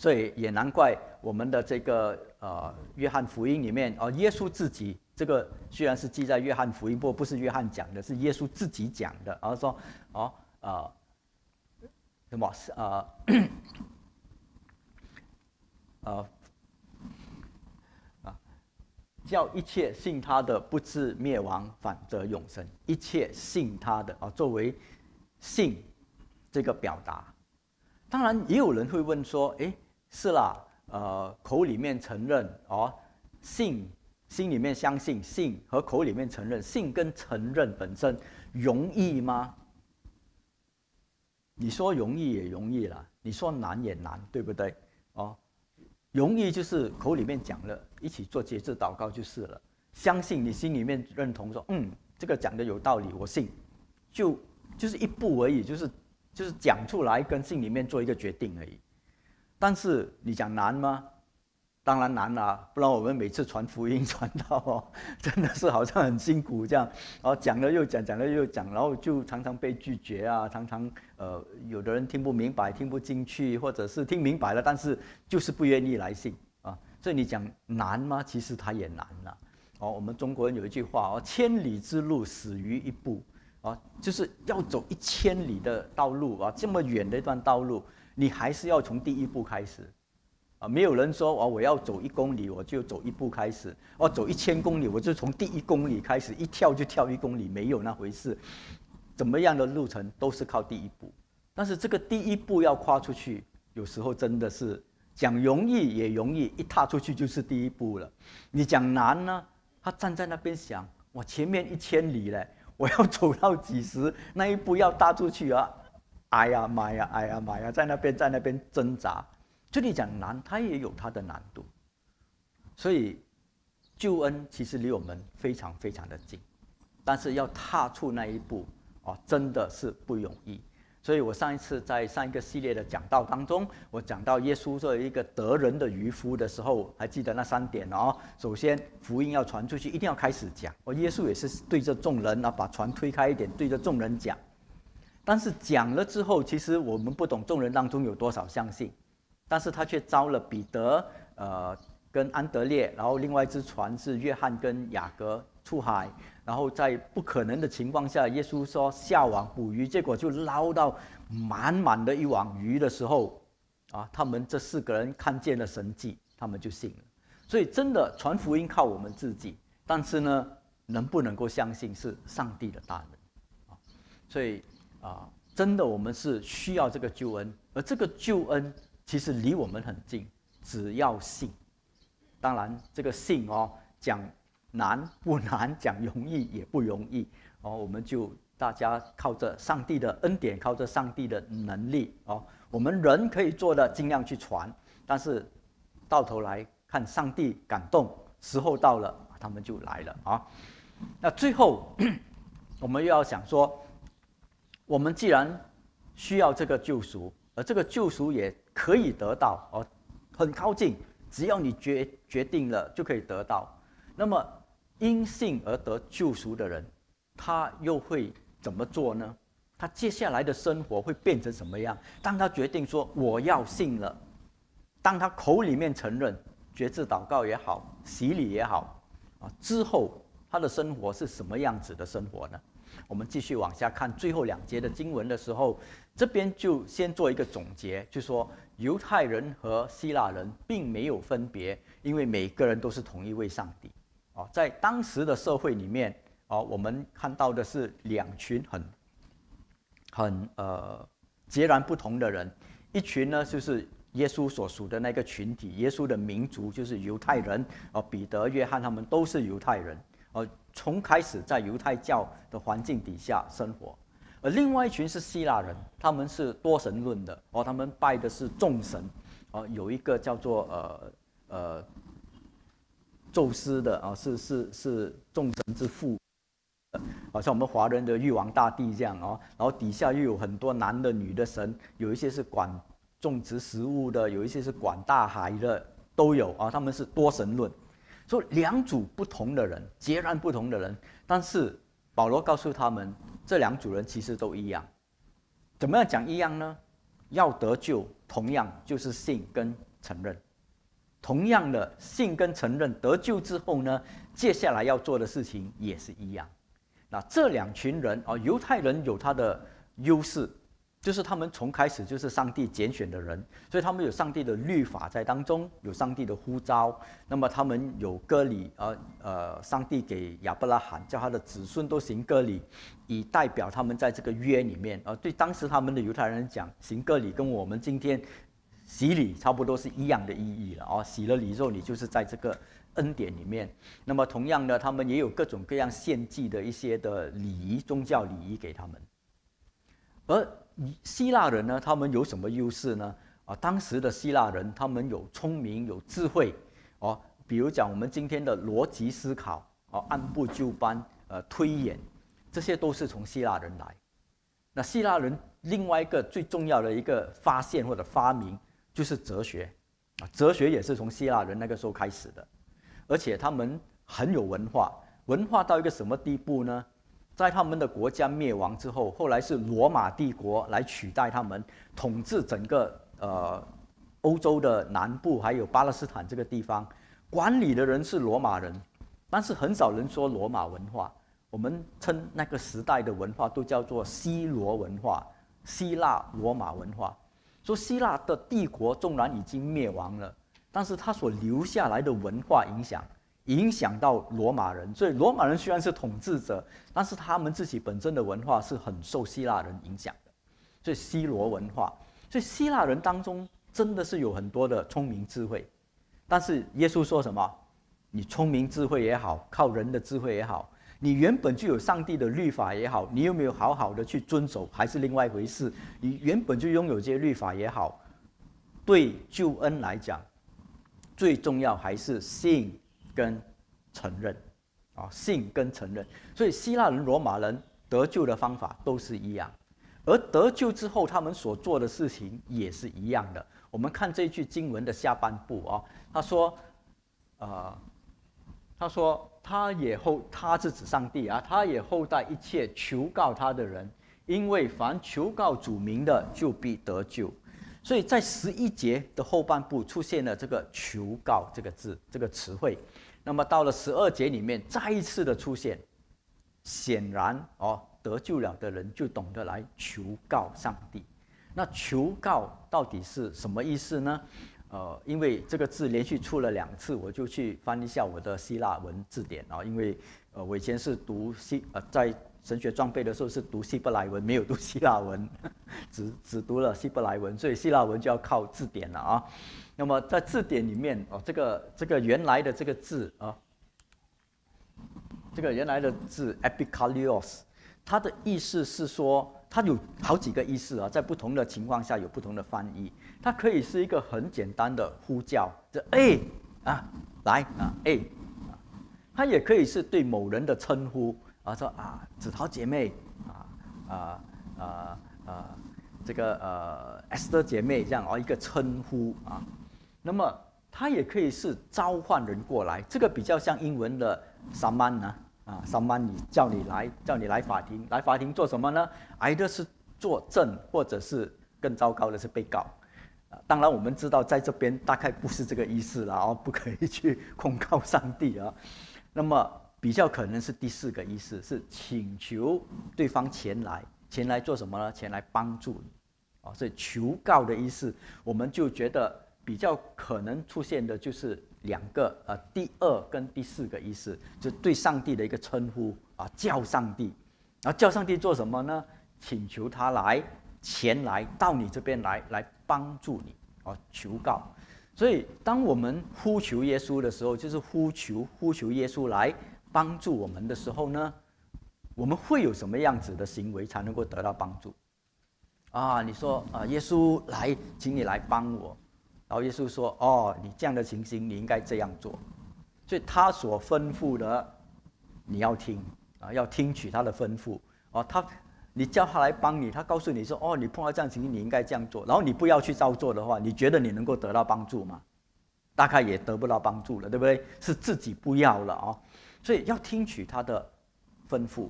[SPEAKER 1] 所以也难怪我们的这个呃约翰福音里面，哦，耶稣自己这个虽然是记在约翰福音，不过不是约翰讲的，是耶稣自己讲的，而说，哦，呃，什么是呃，呃啊。叫一切信他的不至灭亡，反得永生。一切信他的啊，作为信这个表达。当然，也有人会问说：“哎，是啦，呃，口里面承认哦，信心里面相信，信和口里面承认，信跟承认本身容易吗？你说容易也容易了，你说难也难，对不对？哦。”容易就是口里面讲了，一起做节制祷告就是了。相信你心里面认同说，嗯，这个讲的有道理，我信，就就是一步而已，就是就是讲出来跟心里面做一个决定而已。但是你讲难吗？当然难啦，不然我们每次传福音传到，真的是好像很辛苦这样，然后讲了又讲，讲了又讲，然后就常常被拒绝啊，常常呃，有的人听不明白，听不进去，或者是听明白了，但是就是不愿意来信啊。所以你讲难吗？其实它也难了。哦，我们中国人有一句话哦，千里之路始于一步啊，就是要走一千里的道路啊，这么远的一段道路，你还是要从第一步开始。啊，没有人说哦，我要走一公里，我就走一步开始；哦，走一千公里，我就从第一公里开始，一跳就跳一公里，没有那回事。怎么样的路程都是靠第一步，但是这个第一步要跨出去，有时候真的是讲容易也容易，一踏出去就是第一步了。你讲难呢？他站在那边想，我前面一千里嘞，我要走到几时，那一步要踏出去啊！哎呀妈呀，哎呀妈呀，在那边在那边挣扎。这里讲难，它也有它的难度，所以救恩其实离我们非常非常的近，但是要踏出那一步啊，真的是不容易。所以我上一次在上一个系列的讲道当中，我讲到耶稣作为一个得人的渔夫的时候，还记得那三点哦。首先，福音要传出去，一定要开始讲。哦，耶稣也是对着众人啊，把船推开一点，对着众人讲。但是讲了之后，其实我们不懂众人当中有多少相信。但是他却招了彼得，呃，跟安德烈，然后另外一只船是约翰跟雅各出海，然后在不可能的情况下，耶稣说下网捕鱼，结果就捞到满满的一网鱼的时候，啊，他们这四个人看见了神迹，他们就信了。所以真的传福音靠我们自己，但是呢，能不能够相信是上帝的大能啊？所以啊，真的我们是需要这个救恩，而这个救恩。其实离我们很近，只要信。当然，这个信哦，讲难不难，讲容易也不容易哦。我们就大家靠着上帝的恩典，靠着上帝的能力哦，我们人可以做的尽量去传，但是到头来看上帝感动，时候到了，他们就来了啊。那最后 我们又要想说，我们既然需要这个救赎，而这个救赎也可以得到哦，很靠近，只要你决决定了就可以得到。那么因信而得救赎的人，他又会？怎么做呢？他接下来的生活会变成什么样？当他决定说我要信了，当他口里面承认，觉志祷告也好，洗礼也好，啊，之后他的生活是什么样子的生活呢？我们继续往下看最后两节的经文的时候，这边就先做一个总结，就说犹太人和希腊人并没有分别，因为每个人都是同一位上帝。在当时的社会里面。啊，我们看到的是两群很、很呃截然不同的人，一群呢就是耶稣所属的那个群体，耶稣的民族就是犹太人，啊，彼得、约翰他们都是犹太人，啊，从开始在犹太教的环境底下生活，而另外一群是希腊人，他们是多神论的，哦，他们拜的是众神，哦，有一个叫做呃呃宙斯的啊，是是是众神之父。好像我们华人的玉皇大帝这样哦，然后底下又有很多男的、女的神，有一些是管种植食物的，有一些是管大海的，都有啊。他们是多神论，所以两组不同的人，截然不同的人，但是保罗告诉他们，这两组人其实都一样。怎么样讲一样呢？要得救，同样就是信跟承认。同样的信跟承认得救之后呢，接下来要做的事情也是一样。那这两群人啊，犹太人有他的优势，就是他们从开始就是上帝拣选的人，所以他们有上帝的律法在当中，有上帝的呼召。那么他们有割礼，呃呃，上帝给亚伯拉罕叫他的子孙都行割礼，以代表他们在这个约里面。而，对当时他们的犹太人讲，行割礼跟我们今天洗礼差不多是一样的意义了。哦，洗了礼之后，你就是在这个。恩典里面，那么同样的，他们也有各种各样献祭的一些的礼仪、宗教礼仪给他们。而希腊人呢，他们有什么优势呢？啊，当时的希腊人，他们有聪明、有智慧，哦，比如讲我们今天的逻辑思考，哦，按部就班，呃，推演，这些都是从希腊人来。那希腊人另外一个最重要的一个发现或者发明，就是哲学，啊，哲学也是从希腊人那个时候开始的。而且他们很有文化，文化到一个什么地步呢？在他们的国家灭亡之后，后来是罗马帝国来取代他们，统治整个呃欧洲的南部，还有巴勒斯坦这个地方，管理的人是罗马人，但是很少人说罗马文化。我们称那个时代的文化都叫做希罗文化、希腊罗马文化。说希腊的帝国纵然已经灭亡了。但是他所留下来的文化影响，影响到罗马人，所以罗马人虽然是统治者，但是他们自己本身的文化是很受希腊人影响的，所以希罗文化，所以希腊人当中真的是有很多的聪明智慧，但是耶稣说什么？你聪明智慧也好，靠人的智慧也好，你原本就有上帝的律法也好，你有没有好好的去遵守，还是另外一回事。你原本就拥有这些律法也好，对救恩来讲。最重要还是信跟承认，啊，信跟承认。所以希腊人、罗马人得救的方法都是一样，而得救之后，他们所做的事情也是一样的。我们看这句经文的下半部啊，他说，呃，他说他也后，他是指上帝啊，他也厚待一切求告他的人，因为凡求告主名的，就必得救。所以在十一节的后半部出现了这个“求告”这个字，这个词汇。那么到了十二节里面再一次的出现，显然哦，得救了的人就懂得来求告上帝。那求告到底是什么意思呢？呃，因为这个字连续出了两次，我就去翻一下我的希腊文字典啊。因为呃，我以前是读希呃在。神学装备的时候是读希伯来文，没有读希腊文，只只读了希伯来文，所以希腊文就要靠字典了啊。那么在字典里面哦，这个这个原来的这个字啊，这个原来的字 epikalios，它的意思是说，它有好几个意思啊，在不同的情况下有不同的翻译。它可以是一个很简单的呼叫，这哎啊来啊哎啊，它也可以是对某人的称呼啊，说啊子桃姐妹啊啊啊啊这个呃 Esther 姐妹这样哦一个称呼啊，那么它也可以是召唤人过来，这个比较像英文的 summon 呢啊 summon 你叫你来叫你来法庭，来法庭做什么呢？挨的是作证，或者是更糟糕的是被告。当然，我们知道在这边大概不是这个意思了哦，不可以去控告上帝啊。那么比较可能是第四个意思，是请求对方前来，前来做什么呢？前来帮助你啊。所以求告的意思，我们就觉得比较可能出现的就是两个呃，第二跟第四个意思，就对上帝的一个称呼啊，叫上帝，然后叫上帝做什么呢？请求他来。前来到你这边来，来帮助你啊，求告。所以，当我们呼求耶稣的时候，就是呼求呼求耶稣来帮助我们的时候呢，我们会有什么样子的行为才能够得到帮助？啊，你说啊，耶稣来，请你来帮我。然后耶稣说：“哦，你这样的情形，你应该这样做。”所以他所吩咐的，你要听啊，要听取他的吩咐啊，他。你叫他来帮你，他告诉你说：“哦，你碰到这样情形，你应该这样做。”然后你不要去照做的话，你觉得你能够得到帮助吗？大概也得不到帮助了，对不对？是自己不要了啊！所以要听取他的吩咐，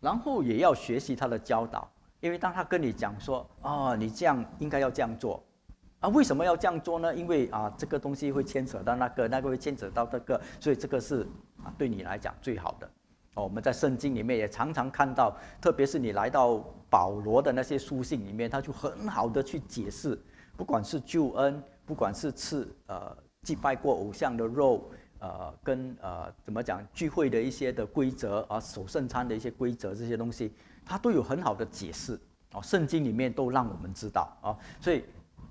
[SPEAKER 1] 然后也要学习他的教导。因为当他跟你讲说：“哦，你这样应该要这样做。”啊，为什么要这样做呢？因为啊，这个东西会牵扯到那个，那个会牵扯到这个，所以这个是啊，对你来讲最好的。哦我们在圣经里面也常常看到，特别是你来到保罗的那些书信里面，他就很好的去解释，不管是救恩，不管是吃呃祭拜过偶像的肉，呃跟呃怎么讲聚会的一些的规则啊，守圣餐的一些规则这些东西，他都有很好的解释哦。圣经里面都让我们知道啊，所以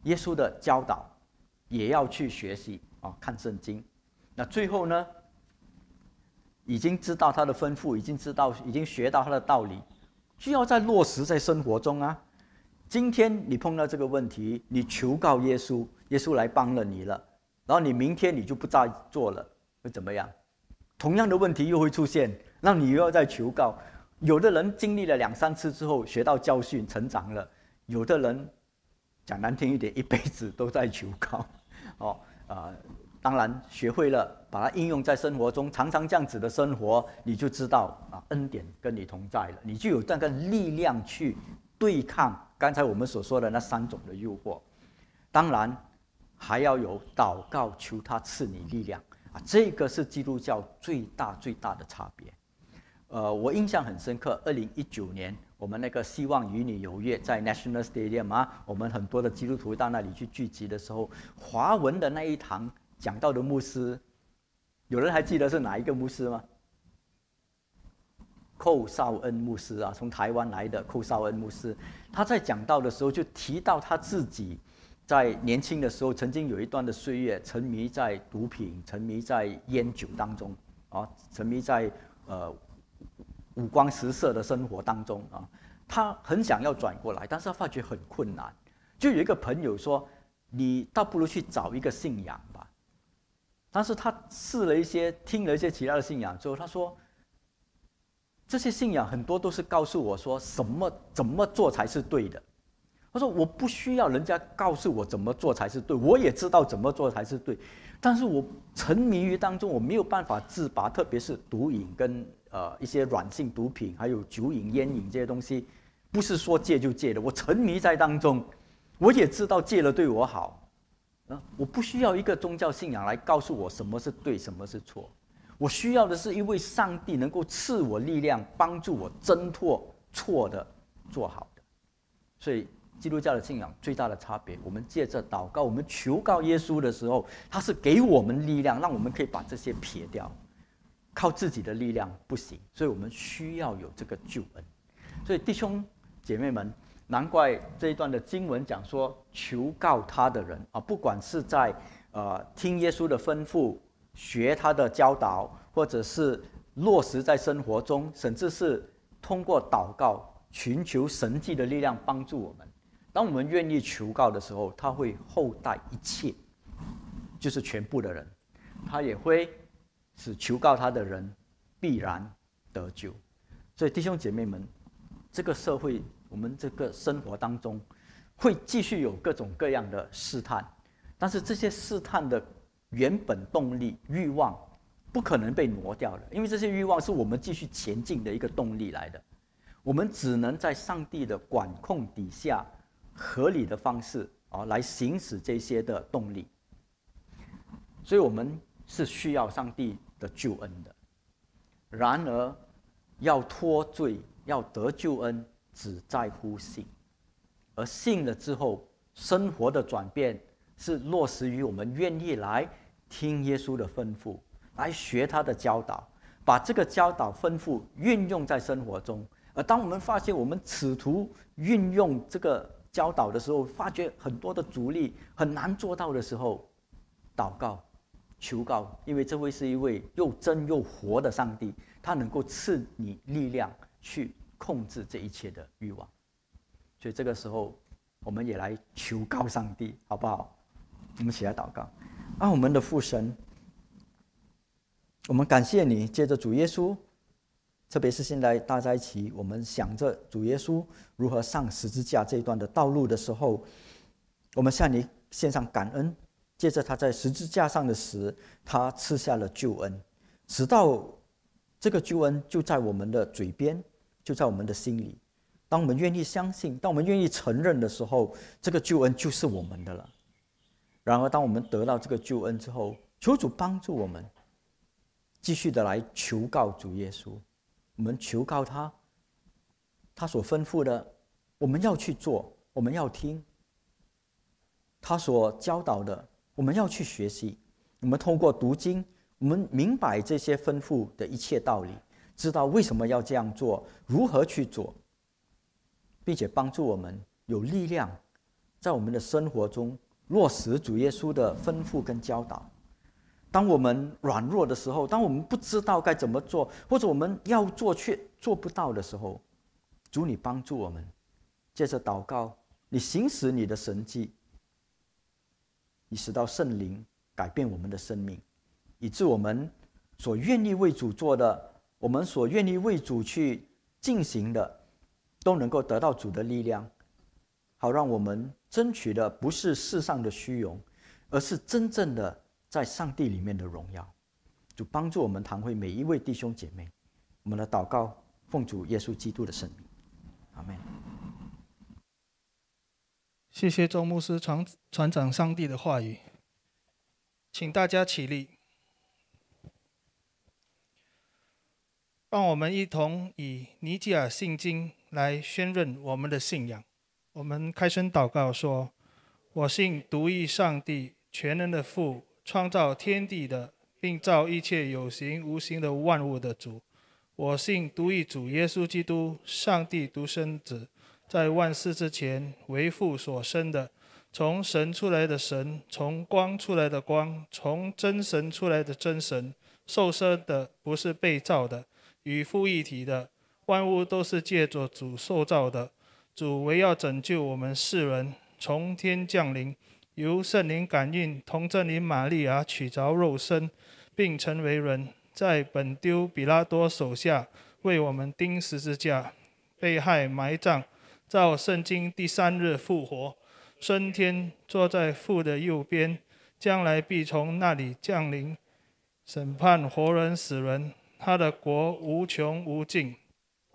[SPEAKER 1] 耶稣的教导也要去学习啊，看圣经。那最后呢？已经知道他的吩咐，已经知道，已经学到他的道理，需要再落实在生活中啊。今天你碰到这个问题，你求告耶稣，耶稣来帮了你了，然后你明天你就不再做了，会怎么样？同样的问题又会出现，让你又要再求告。有的人经历了两三次之后学到教训，成长了；有的人讲难听一点，一辈子都在求告。哦啊。当然，学会了把它应用在生活中，常常这样子的生活，你就知道啊，恩典跟你同在了，你就有那个力量去对抗刚才我们所说的那三种的诱惑。当然，还要有祷告，求他赐你力量啊，这个是基督教最大最大的差别。呃，我印象很深刻，二零一九年我们那个希望与你有约在 National Stadium 啊，我们很多的基督徒到那里去聚集的时候，华文的那一堂。讲到的牧师，有人还记得是哪一个牧师吗？寇绍恩牧师啊，从台湾来的寇绍恩牧师，他在讲到的时候就提到他自己在年轻的时候，曾经有一段的岁月沉迷在毒品、沉迷在烟酒当中啊，沉迷在呃五光十色的生活当中啊，他很想要转过来，但是他发觉很困难。就有一个朋友说：“你倒不如去找一个信仰吧。”但是他试了一些，听了一些其他的信仰之后，他说：“这些信仰很多都是告诉我说什么怎么做才是对的。”他说：“我不需要人家告诉我怎么做才是对，我也知道怎么做才是对。但是我沉迷于当中，我没有办法自拔，特别是毒瘾跟呃一些软性毒品，还有酒瘾、烟瘾这些东西，不是说戒就戒的。我沉迷在当中，我也知道戒了对我好。”啊！我不需要一个宗教信仰来告诉我什么是对，什么是错。我需要的是一位上帝能够赐我力量，帮助我挣脱错的，做好的。所以，基督教的信仰最大的差别，我们借着祷告，我们求告耶稣的时候，他是给我们力量，让我们可以把这些撇掉。靠自己的力量不行，所以我们需要有这个救恩。所以，弟兄姐妹们。难怪这一段的经文讲说，求告他的人啊，不管是在呃听耶稣的吩咐、学他的教导，或者是落实在生活中，甚至是通过祷告寻求神迹的力量帮助我们。当我们愿意求告的时候，他会厚待一切，就是全部的人，他也会使求告他的人必然得救。所以弟兄姐妹们，这个社会，我们这个生活当中，会继续有各种各样的试探，但是这些试探的原本动力欲望。不可能被挪掉的，因为这些欲望是我们继续前进的一个动力来的。我们只能在上帝的管控底下，合理的方式啊来行使这些的动力。所以，我们是需要上帝的救恩的。然而，要脱罪、要得救恩，只在乎信。而信了之后，生活的转变是落实于我们愿意来听耶稣的吩咐。来学他的教导，把这个教导吩咐运用在生活中。而当我们发现我们此图运用这个教导的时候，发觉很多的阻力很难做到的时候，祷告、求告，因为这位是一位又真又活的上帝，他能够赐你力量去控制这一切的欲望。所以这个时候，我们也来求告上帝，好不好？我们起来祷告，啊，我们的父神。我们感谢你，借着主耶稣，特别是现在大家一起，我们想着主耶稣如何上十字架这一段的道路的时候，我们向你献上感恩。借着他在十字架上的死，他赐下了救恩，直到这个救恩就在我们的嘴边，就在我们的心里。当我们愿意相信，当我们愿意承认的时候，这个救恩就是我们的了。然而，当我们得到这个救恩之后，求主帮助我们。继续的来求告主耶稣，我们求告他，他所吩咐的，我们要去做，我们要听。他所教导的，我们要去学习。我们通过读经，我们明白这些吩咐的一切道理，知道为什么要这样做，如何去做，并且帮助我们有力量，在我们的生活中落实主耶稣的吩咐跟教导。当我们软弱的时候，当我们不知道该怎么做，或者我们要做却做不到的时候，主你帮助我们，借着祷告，你行使你的神迹，以使到圣灵改变我们的生命，以致我们所愿意为主做的，我们所愿意为主去进行的，都能够得到主的力量，好让我们争取的不是世上的虚荣，而是真正的。在上帝里面的荣耀，就帮助我们堂会每一位弟兄姐妹。我们的祷告，奉主耶稣基督的圣名，阿门。
[SPEAKER 2] 谢谢周牧师传传讲上帝的话语，请大家起立，让我们一同以尼基尔信经来宣认我们的信仰。我们开声祷告说：“我信独一上帝，全能的父。”创造天地的，并造一切有形无形的万物的主，我信独一主耶稣基督，上帝独生子，在万事之前为父所生的，从神出来的神，从光出来的光，从真神出来的真神，受生的不是被造的，与父一体的，万物都是借着主受造的，主为要拯救我们世人，从天降临。由圣灵感应，同真灵玛利亚取着肉身，并成为人，在本丢比拉多手下为我们钉十字架，被害埋葬，照圣经第三日复活，升天，坐在父的右边，将来必从那里降临，审判活人死人，他的国无穷无尽。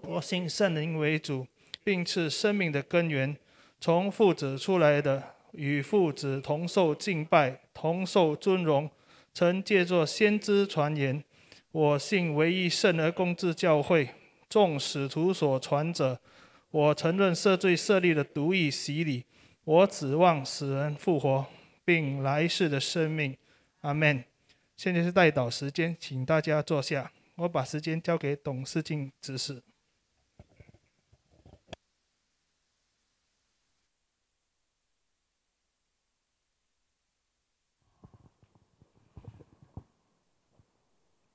[SPEAKER 2] 我信圣灵为主，并赐生命的根源，从父子出来的。与父子同受敬拜，同受尊荣，曾借作先知传言。我信唯一圣而公之教会，众使徒所传者。我承认赦罪设立的独一洗礼。我指望死人复活，并来世的生命。阿门。现在是代祷时间，请大家坐下。我把时间交给董事静执事。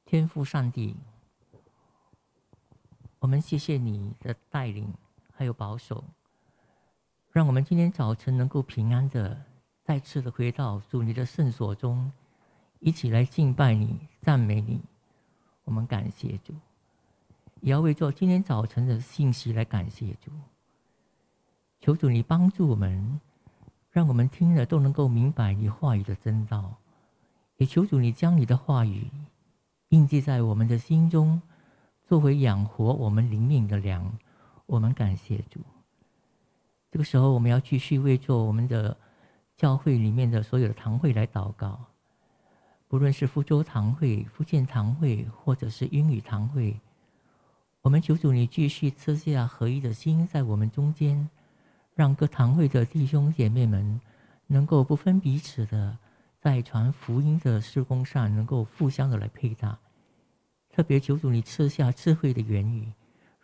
[SPEAKER 5] 天父上帝，我们谢谢你的带领，还有保守，让我们今天早晨能够平安的再次的回到主你的圣所中，一起来敬拜你、赞美你。我们感谢主，也要为做今天早晨的信息来感谢主。求主你帮助我们，让我们听了都能够明白你话语的真道。也求主你将你的话语印记在我们的心中，作为养活我们灵命的粮。我们感谢主。这个时候，我们要继续为做我们的教会里面的所有的堂会来祷告，不论是福州堂会、福建堂会，或者是英语堂会，我们求主你继续赐下合一的心在我们中间。让各堂会的弟兄姐妹们能够不分彼此的，在传福音的施工上能够互相的来配搭。特别求主你赐下智慧的言语，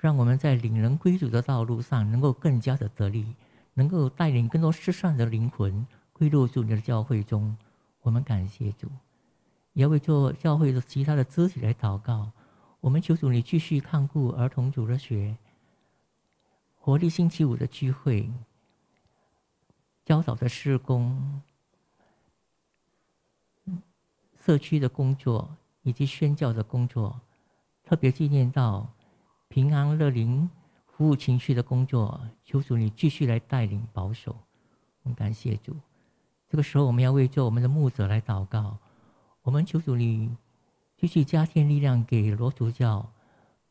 [SPEAKER 5] 让我们在领人归主的道路上能够更加的得力，能够带领更多失散的灵魂归入主你的教会中。我们感谢主，也为做教会的其他的肢体来祷告。我们求主你继续看顾儿童主的学。活力星期五的聚会，教导的施工，社区的工作以及宣教的工作，特别纪念到平安乐灵服务情绪的工作，求主你继续来带领保守。我们感谢主。这个时候，我们要为做我们的牧者来祷告。我们求主你继续加添力量给罗主教、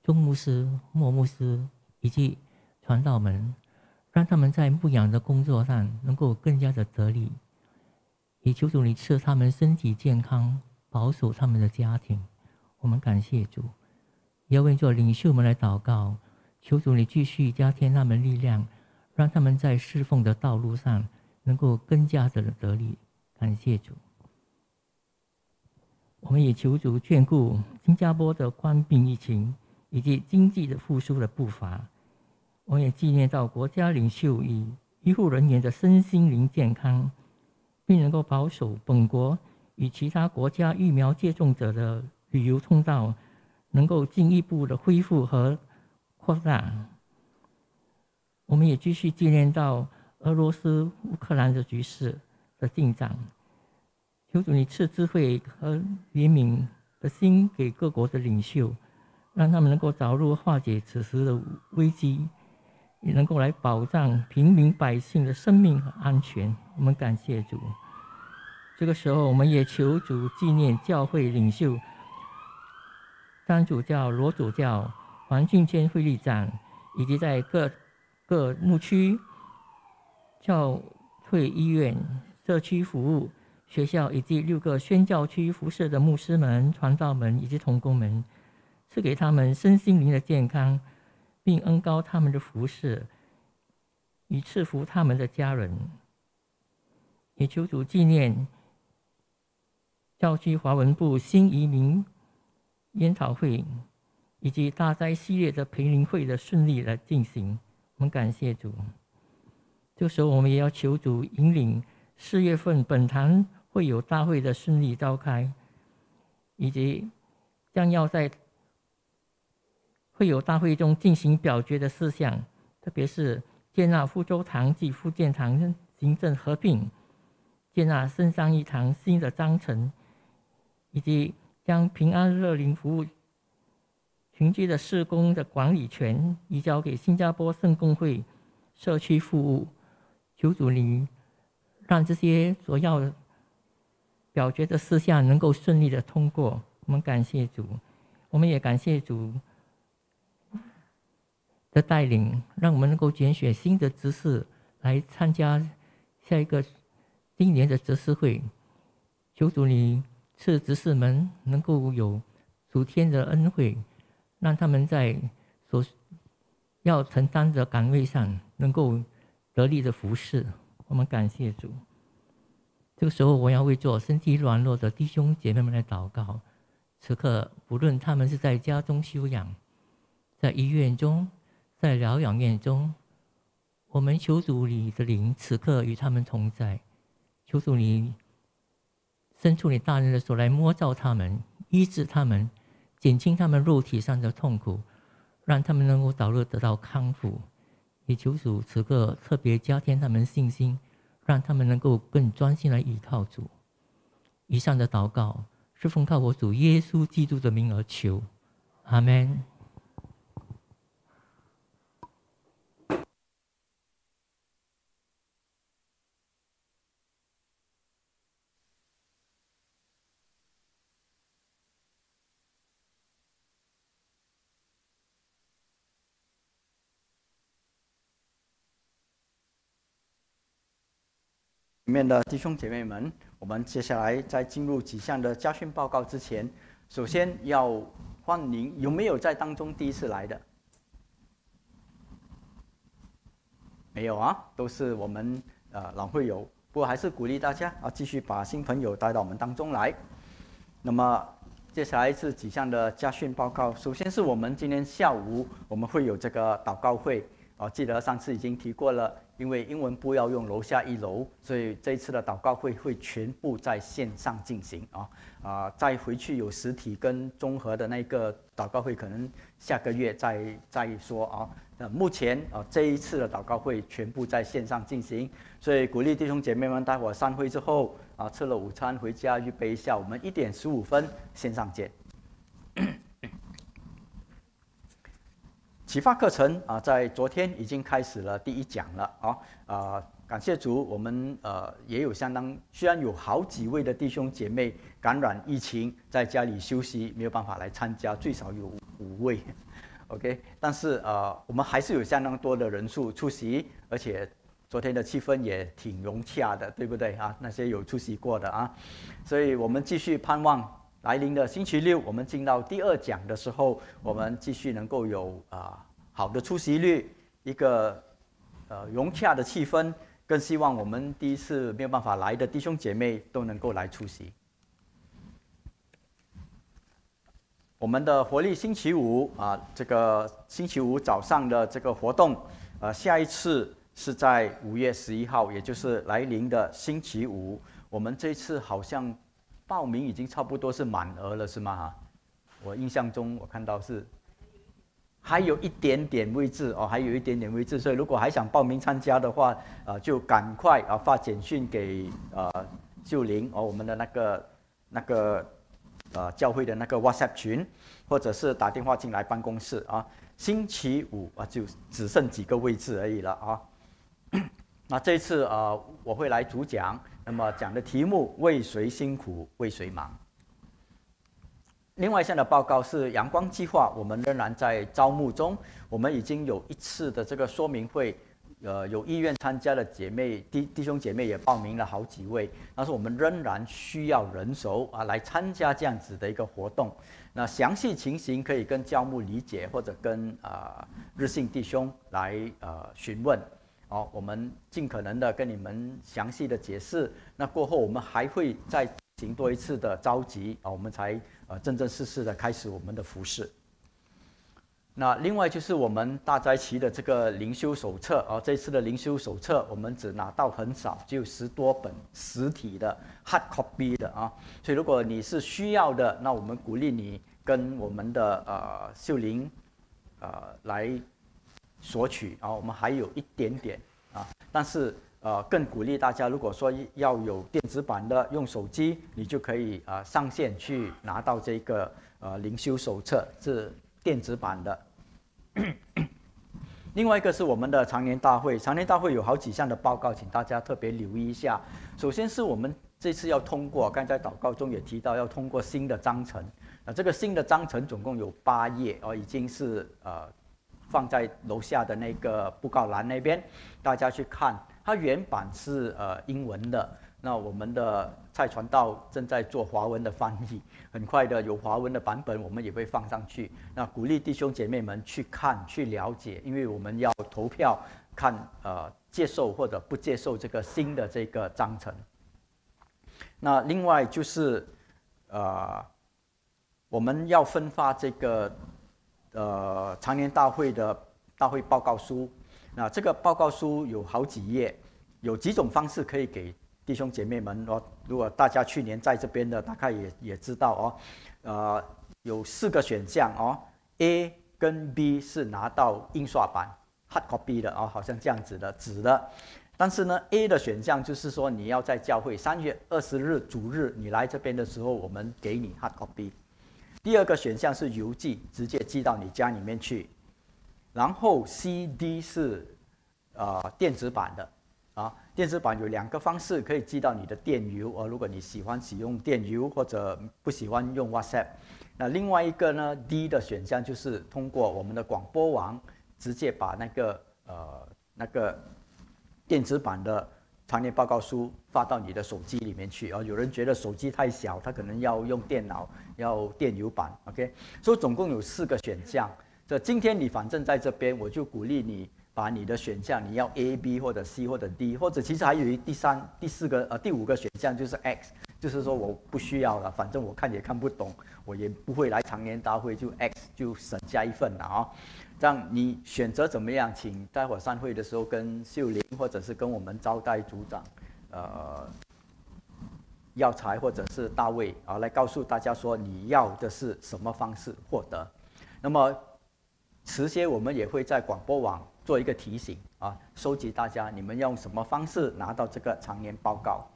[SPEAKER 5] 钟牧师、莫牧师以及。传道们，让他们在牧养的工作上能够更加的得力，也求主你赐他们身体健康，保守他们的家庭。我们感谢主，要为做领袖们来祷告，求主你继续加添他们力量，让他们在侍奉的道路上能够更加的得力。感谢主，我们也求主眷顾新加坡的官兵疫情以及经济的复苏的步伐。我也纪念到国家领袖与医护人员的身心灵健康，并能够保守本国与其他国家疫苗接种者的旅游通道，能够进一步的恢复和扩大。我们也继续纪念到俄罗斯乌克兰的局势的进展，求主你赐智慧和怜悯的心给各国的领袖，让他们能够早日化解此时的危机。也能够来保障平民百姓的生命和安全。我们感谢主。这个时候，我们也求主纪念教会领袖张主教、罗主教、黄俊坚会立长，以及在各各牧区、教会医院、社区服务、学校以及六个宣教区辐射的牧师们、传道们以及同工们，赐给他们身心灵的健康。并恩高他们的服饰，以赐福他们的家人，也求主纪念教区华文部新移民研讨会以及大灾系列的培灵会的顺利来进行。我们感谢主。这时候，我们也要求主引领四月份本堂会有大会的顺利召开，以及将要在。会有大会中进行表决的事项，特别是接纳福州堂及福建堂行政合并，接纳深山一堂新的章程，以及将平安乐林服务群居的施工的管理权移交给新加坡圣公会社区服务。求主你让这些所要表决的事项能够顺利的通过。我们感谢主，我们也感谢主。的带领，让我们能够拣选新的执事来参加下一个今年的执事会。求主你赐执事们能够有主天的恩惠，让他们在所要承担的岗位上能够得力的服侍。我们感谢主。这个时候，我要为做身体软弱的弟兄姐妹们来祷告。此刻，不论他们是在家中休养，在医院中。在疗养院中，我们求主你的灵此刻与他们同在，求主你伸出你大人的手来摸照他们，医治他们，减轻他们肉体上的痛苦，让他们能够早日得到康复。也求主此刻特别加添他们信心，让他们能够更专心来依靠主。以上的祷告是奉靠我主耶稣基督的名而求，阿门。
[SPEAKER 1] 里面的弟兄姐妹们，我们接下来在进入几项的家训报告之前，首先要欢迎有没有在当中第一次来的？没有啊，都是我们呃老会友。不过还是鼓励大家啊，继续把新朋友带到我们当中来。那么接下来是几项的家训报告。首先是我们今天下午我们会有这个祷告会啊，记得上次已经提过了。因为英文部要用楼下一楼，所以这一次的祷告会会全部在线上进行啊啊！再回去有实体跟综合的那个祷告会，可能下个月再再说啊。那目前啊，这一次的祷告会全部在线上进行，所以鼓励弟兄姐妹们，待会散会之后啊，吃了午餐回家预备一下，我们一点十五分线上见。启发课程啊，在昨天已经开始了第一讲了啊啊！感谢主，我们呃也有相当，虽然有好几位的弟兄姐妹感染疫情，在家里休息，没有办法来参加，最少有五位，OK。但是呃，我们还是有相当多的人数出席，而且昨天的气氛也挺融洽的，对不对啊？那些有出席过的啊，所以我们继续盼望。来临的星期六，我们进到第二讲的时候，我们继续能够有啊好的出席率，一个呃融洽的气氛，更希望我们第一次没有办法来的弟兄姐妹都能够来出席。我们的活力星期五啊，这个星期五早上的这个活动，呃，下一次是在五月十一号，也就是来临的星期五。我们这次好像。报名已经差不多是满额了，是吗？哈，我印象中我看到是还有一点点位置哦，还有一点点位置，所以如果还想报名参加的话，呃，就赶快啊发简讯给呃秀玲哦，我们的那个那个呃教会的那个 WhatsApp 群，或者是打电话进来办公室啊。星期五啊，就只剩几个位置而已了啊。那这次啊，我会来主讲。那么讲的题目为谁辛苦为谁忙？另外一项的报告是阳光计划，我们仍然在招募中。我们已经有一次的这个说明会，呃，有意愿参加的姐妹弟弟兄姐妹也报名了好几位，但是我们仍然需要人手啊来参加这样子的一个活动。那详细情形可以跟教牧理解，或者跟啊日信弟兄来呃询问。好，我们尽可能的跟你们详细的解释。那过后，我们还会再行多一次的召集啊，我们才呃正正式式的开始我们的服饰。那另外就是我们大斋期的这个灵修手册啊，这次的灵修手册我们只拿到很少，只有十多本实体的 hard copy 的啊。所以如果你是需要的，那我们鼓励你跟我们的呃秀玲呃来。索取啊，我们还有一点点啊，但是呃，更鼓励大家，如果说要有电子版的，用手机你就可以啊上线去拿到这个呃灵修手册，是电子版的。另外一个是我们的常年大会，常年大会有好几项的报告，请大家特别留意一下。首先是我们这次要通过，刚才祷告中也提到要通过新的章程，那这个新的章程总共有八页哦，已经是呃。放在楼下的那个布告栏那边，大家去看。它原版是呃英文的，那我们的蔡传道正在做华文的翻译，很快的有华文的版本，我们也会放上去。那鼓励弟兄姐妹们去看去了解，因为我们要投票看呃接受或者不接受这个新的这个章程。那另外就是呃我们要分发这个。呃，常年大会的大会报告书，那这个报告书有好几页，有几种方式可以给弟兄姐妹们哦。如果大家去年在这边的，大概也也知道哦。呃，有四个选项哦，A 跟 B 是拿到印刷版 hard copy 的哦，好像这样子的纸的。但是呢，A 的选项就是说你要在教会三月二十日主日你来这边的时候，我们给你 hard copy。第二个选项是邮寄，直接寄到你家里面去。然后 C、D 是呃电子版的啊，电子版有两个方式可以寄到你的电邮，而如果你喜欢使用电邮或者不喜欢用 WhatsApp，那另外一个呢 D 的选项就是通过我们的广播网直接把那个呃那个电子版的。常年报告书发到你的手机里面去啊！有人觉得手机太小，他可能要用电脑，要电邮版。OK，所以总共有四个选项。这今天你反正在这边，我就鼓励你把你的选项，你要 A、B 或者 C 或者 D，或者其实还有一第三、第四个呃第五个选项就是 X，就是说我不需要了，反正我看也看不懂，我也不会来常年大会，就 X 就省下一份了啊。让你选择怎么样，请待会儿散会的时候跟秀玲，或者是跟我们招待组长，呃，药材或者是大卫啊，来告诉大家说你要的是什么方式获得。那么迟些我们也会在广播网做一个提醒啊，收集大家你们用什么方式拿到这个常年报告。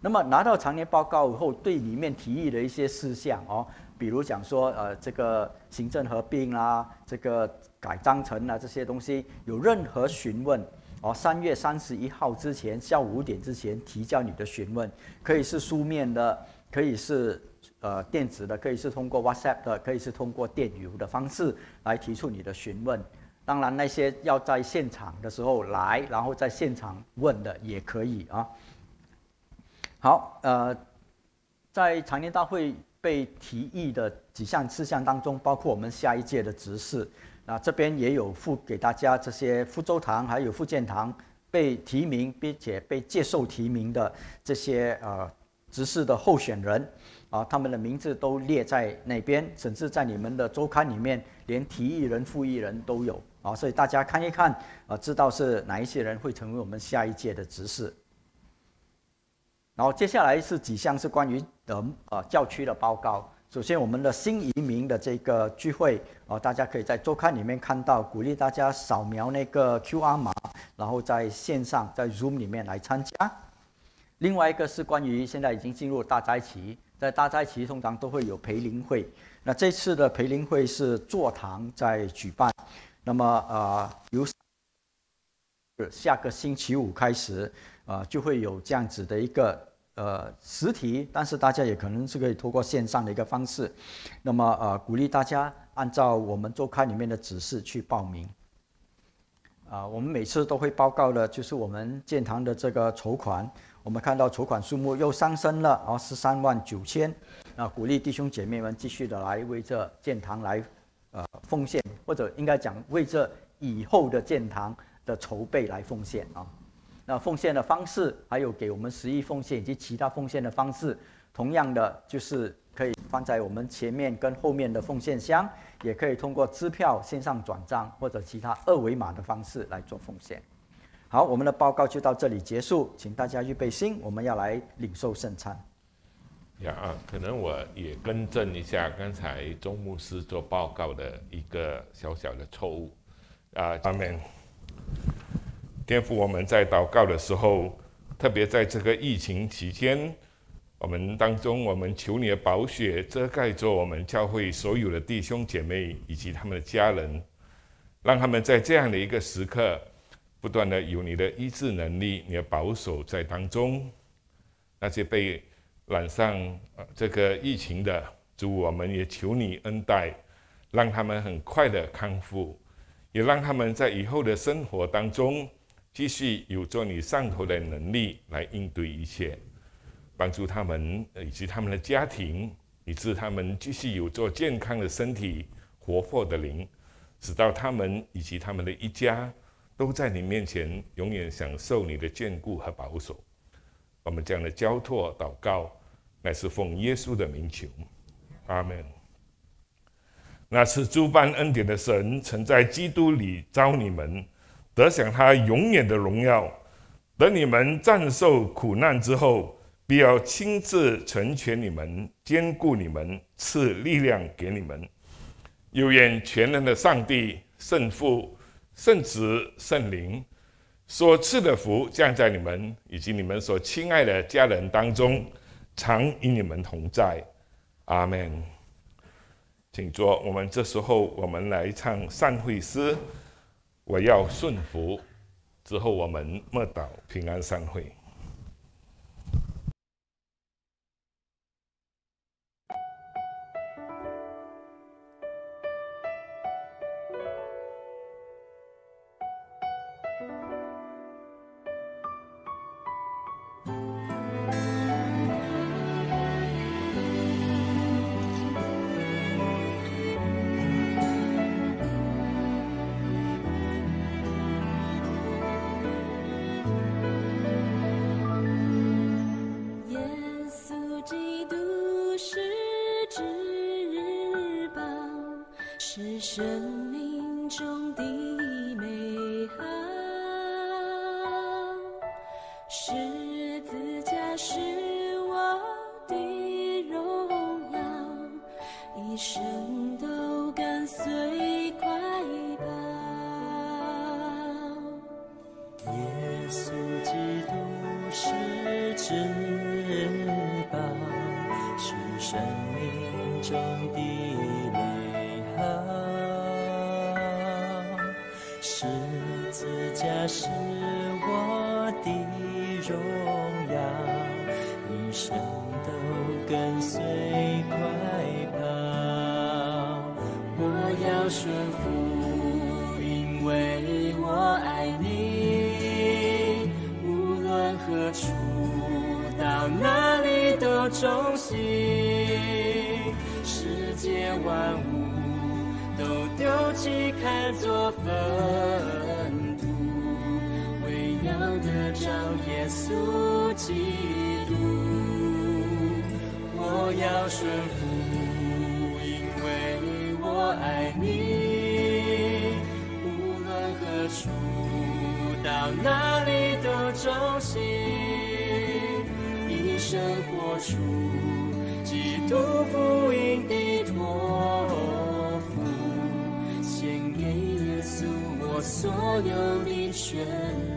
[SPEAKER 1] 那么拿到常年报告以后，对里面提议的一些事项哦，比如讲说呃这个行政合并啦，这个。改章程啊，这些东西有任何询问哦，三月三十一号之前，下午五点之前提交你的询问，可以是书面的，可以是呃电子的，可以是通过 WhatsApp 的，可以是通过电邮的方式来提出你的询问。当然，那些要在现场的时候来，然后在现场问的也可以啊。好，呃，在常年大会被提议的几项事项当中，包括我们下一届的执事。那这边也有附给大家这些福州堂还有福建堂被提名并且被接受提名的这些呃执事的候选人啊，他们的名字都列在那边，甚至在你们的周刊里面，连提议人、复议人都有啊，所以大家看一看啊，知道是哪一些人会成为我们下一届的执事。然后接下来是几项是关于的呃教区的报告。首先，我们的新移民的这个聚会啊，大家可以在周刊里面看到，鼓励大家扫描那个 QR 码，然后在线上在 Zoom 里面来参加。另外一个是关于现在已经进入大灾期，在大灾期通常都会有培灵会，那这次的培灵会是座堂在举办，那么呃由下个星期五开始啊，就会有这样子的一个。呃，实体，但是大家也可能是可以通过线上的一个方式。那么，呃，鼓励大家按照我们周刊里面的指示去报名。啊，我们每次都会报告的，就是我们建堂的这个筹款。我们看到筹款数目又上升了，啊，十三万九千。那，鼓励弟兄姐妹们继续的来为这建堂来呃奉献，或者应该讲为这以后的建堂的筹备来奉献啊。那奉献的方式，还有给我们十亿奉献以及其他奉献的方式，同样的就是可以放在我们前面跟后面的奉献箱，也可以通过支票、线上转账或者其他二维码的方式来做奉献。好，我们的报告就到这里结束，请大家预备心，我们要来领受圣餐。
[SPEAKER 3] 呀啊，可能我也更正一下刚才钟牧师做报告的一个小小的错误啊，下面。天父，我们在祷告的时候，特别在这个疫情期间，我们当中，我们求你的宝血遮盖着我们教会所有的弟兄姐妹以及他们的家人，让他们在这样的一个时刻，不断的有你的医治能力，你的保守在当中。那些被染上这个疫情的主，我们也求你恩待，让他们很快的康复，也让他们在以后的生活当中。继续有着你上头的能力来应对一切，帮助他们以及他们的家庭，以致他们继续有着健康的身体、活泼的灵，直到他们以及他们的一家都在你面前永远享受你的眷顾和保守。我们这样的交托祷告，乃是奉耶稣的名求，阿门。那是诸般恩典的神，曾在基督里招你们。得享他永远的荣耀。等你们战胜苦难之后，必要亲自成全你们，兼顾你们，赐力量给你们。有愿全能的上帝、圣父、圣子、圣灵所赐的福降在你们以及你们所亲爱的家人当中，常与你们同在。阿门。请坐。我们这时候，我们来唱散会诗。我要顺服。之后，我们莫岛平安散会。
[SPEAKER 6] 十字架是我的荣耀，一生都跟随快跑。
[SPEAKER 7] 我要顺服，因为我爱你。无论何处，到哪里都忠心。世界万物丢弃，看作粪土，为要得着耶稣基督。我要顺服，因为我爱你。无论何处，到哪里都忠心，一生活出基督福音的所有的全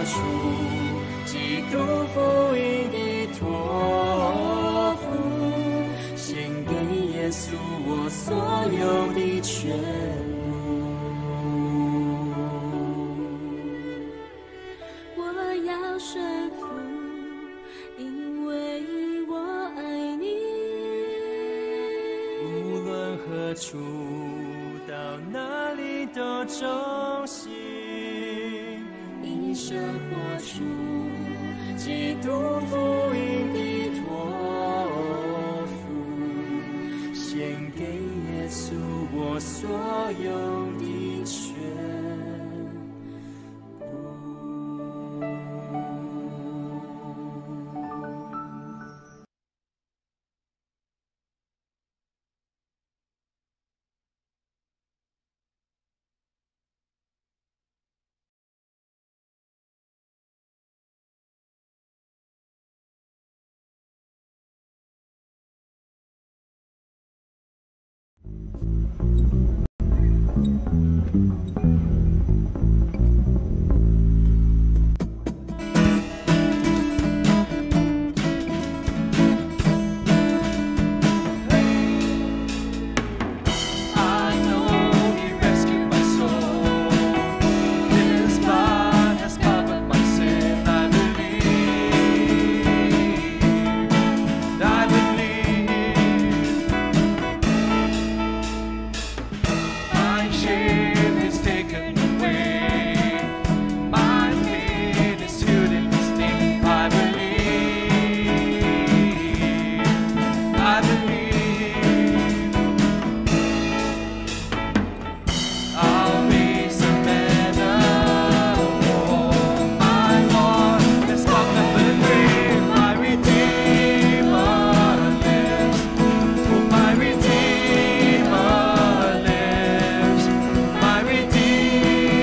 [SPEAKER 6] 活出基
[SPEAKER 7] 督福音的托付，献给耶稣我所有的全部。我要顺服，因为我爱你。无论何处，到哪里都忠心，生活出基督福音的托付，献给耶稣，我所有。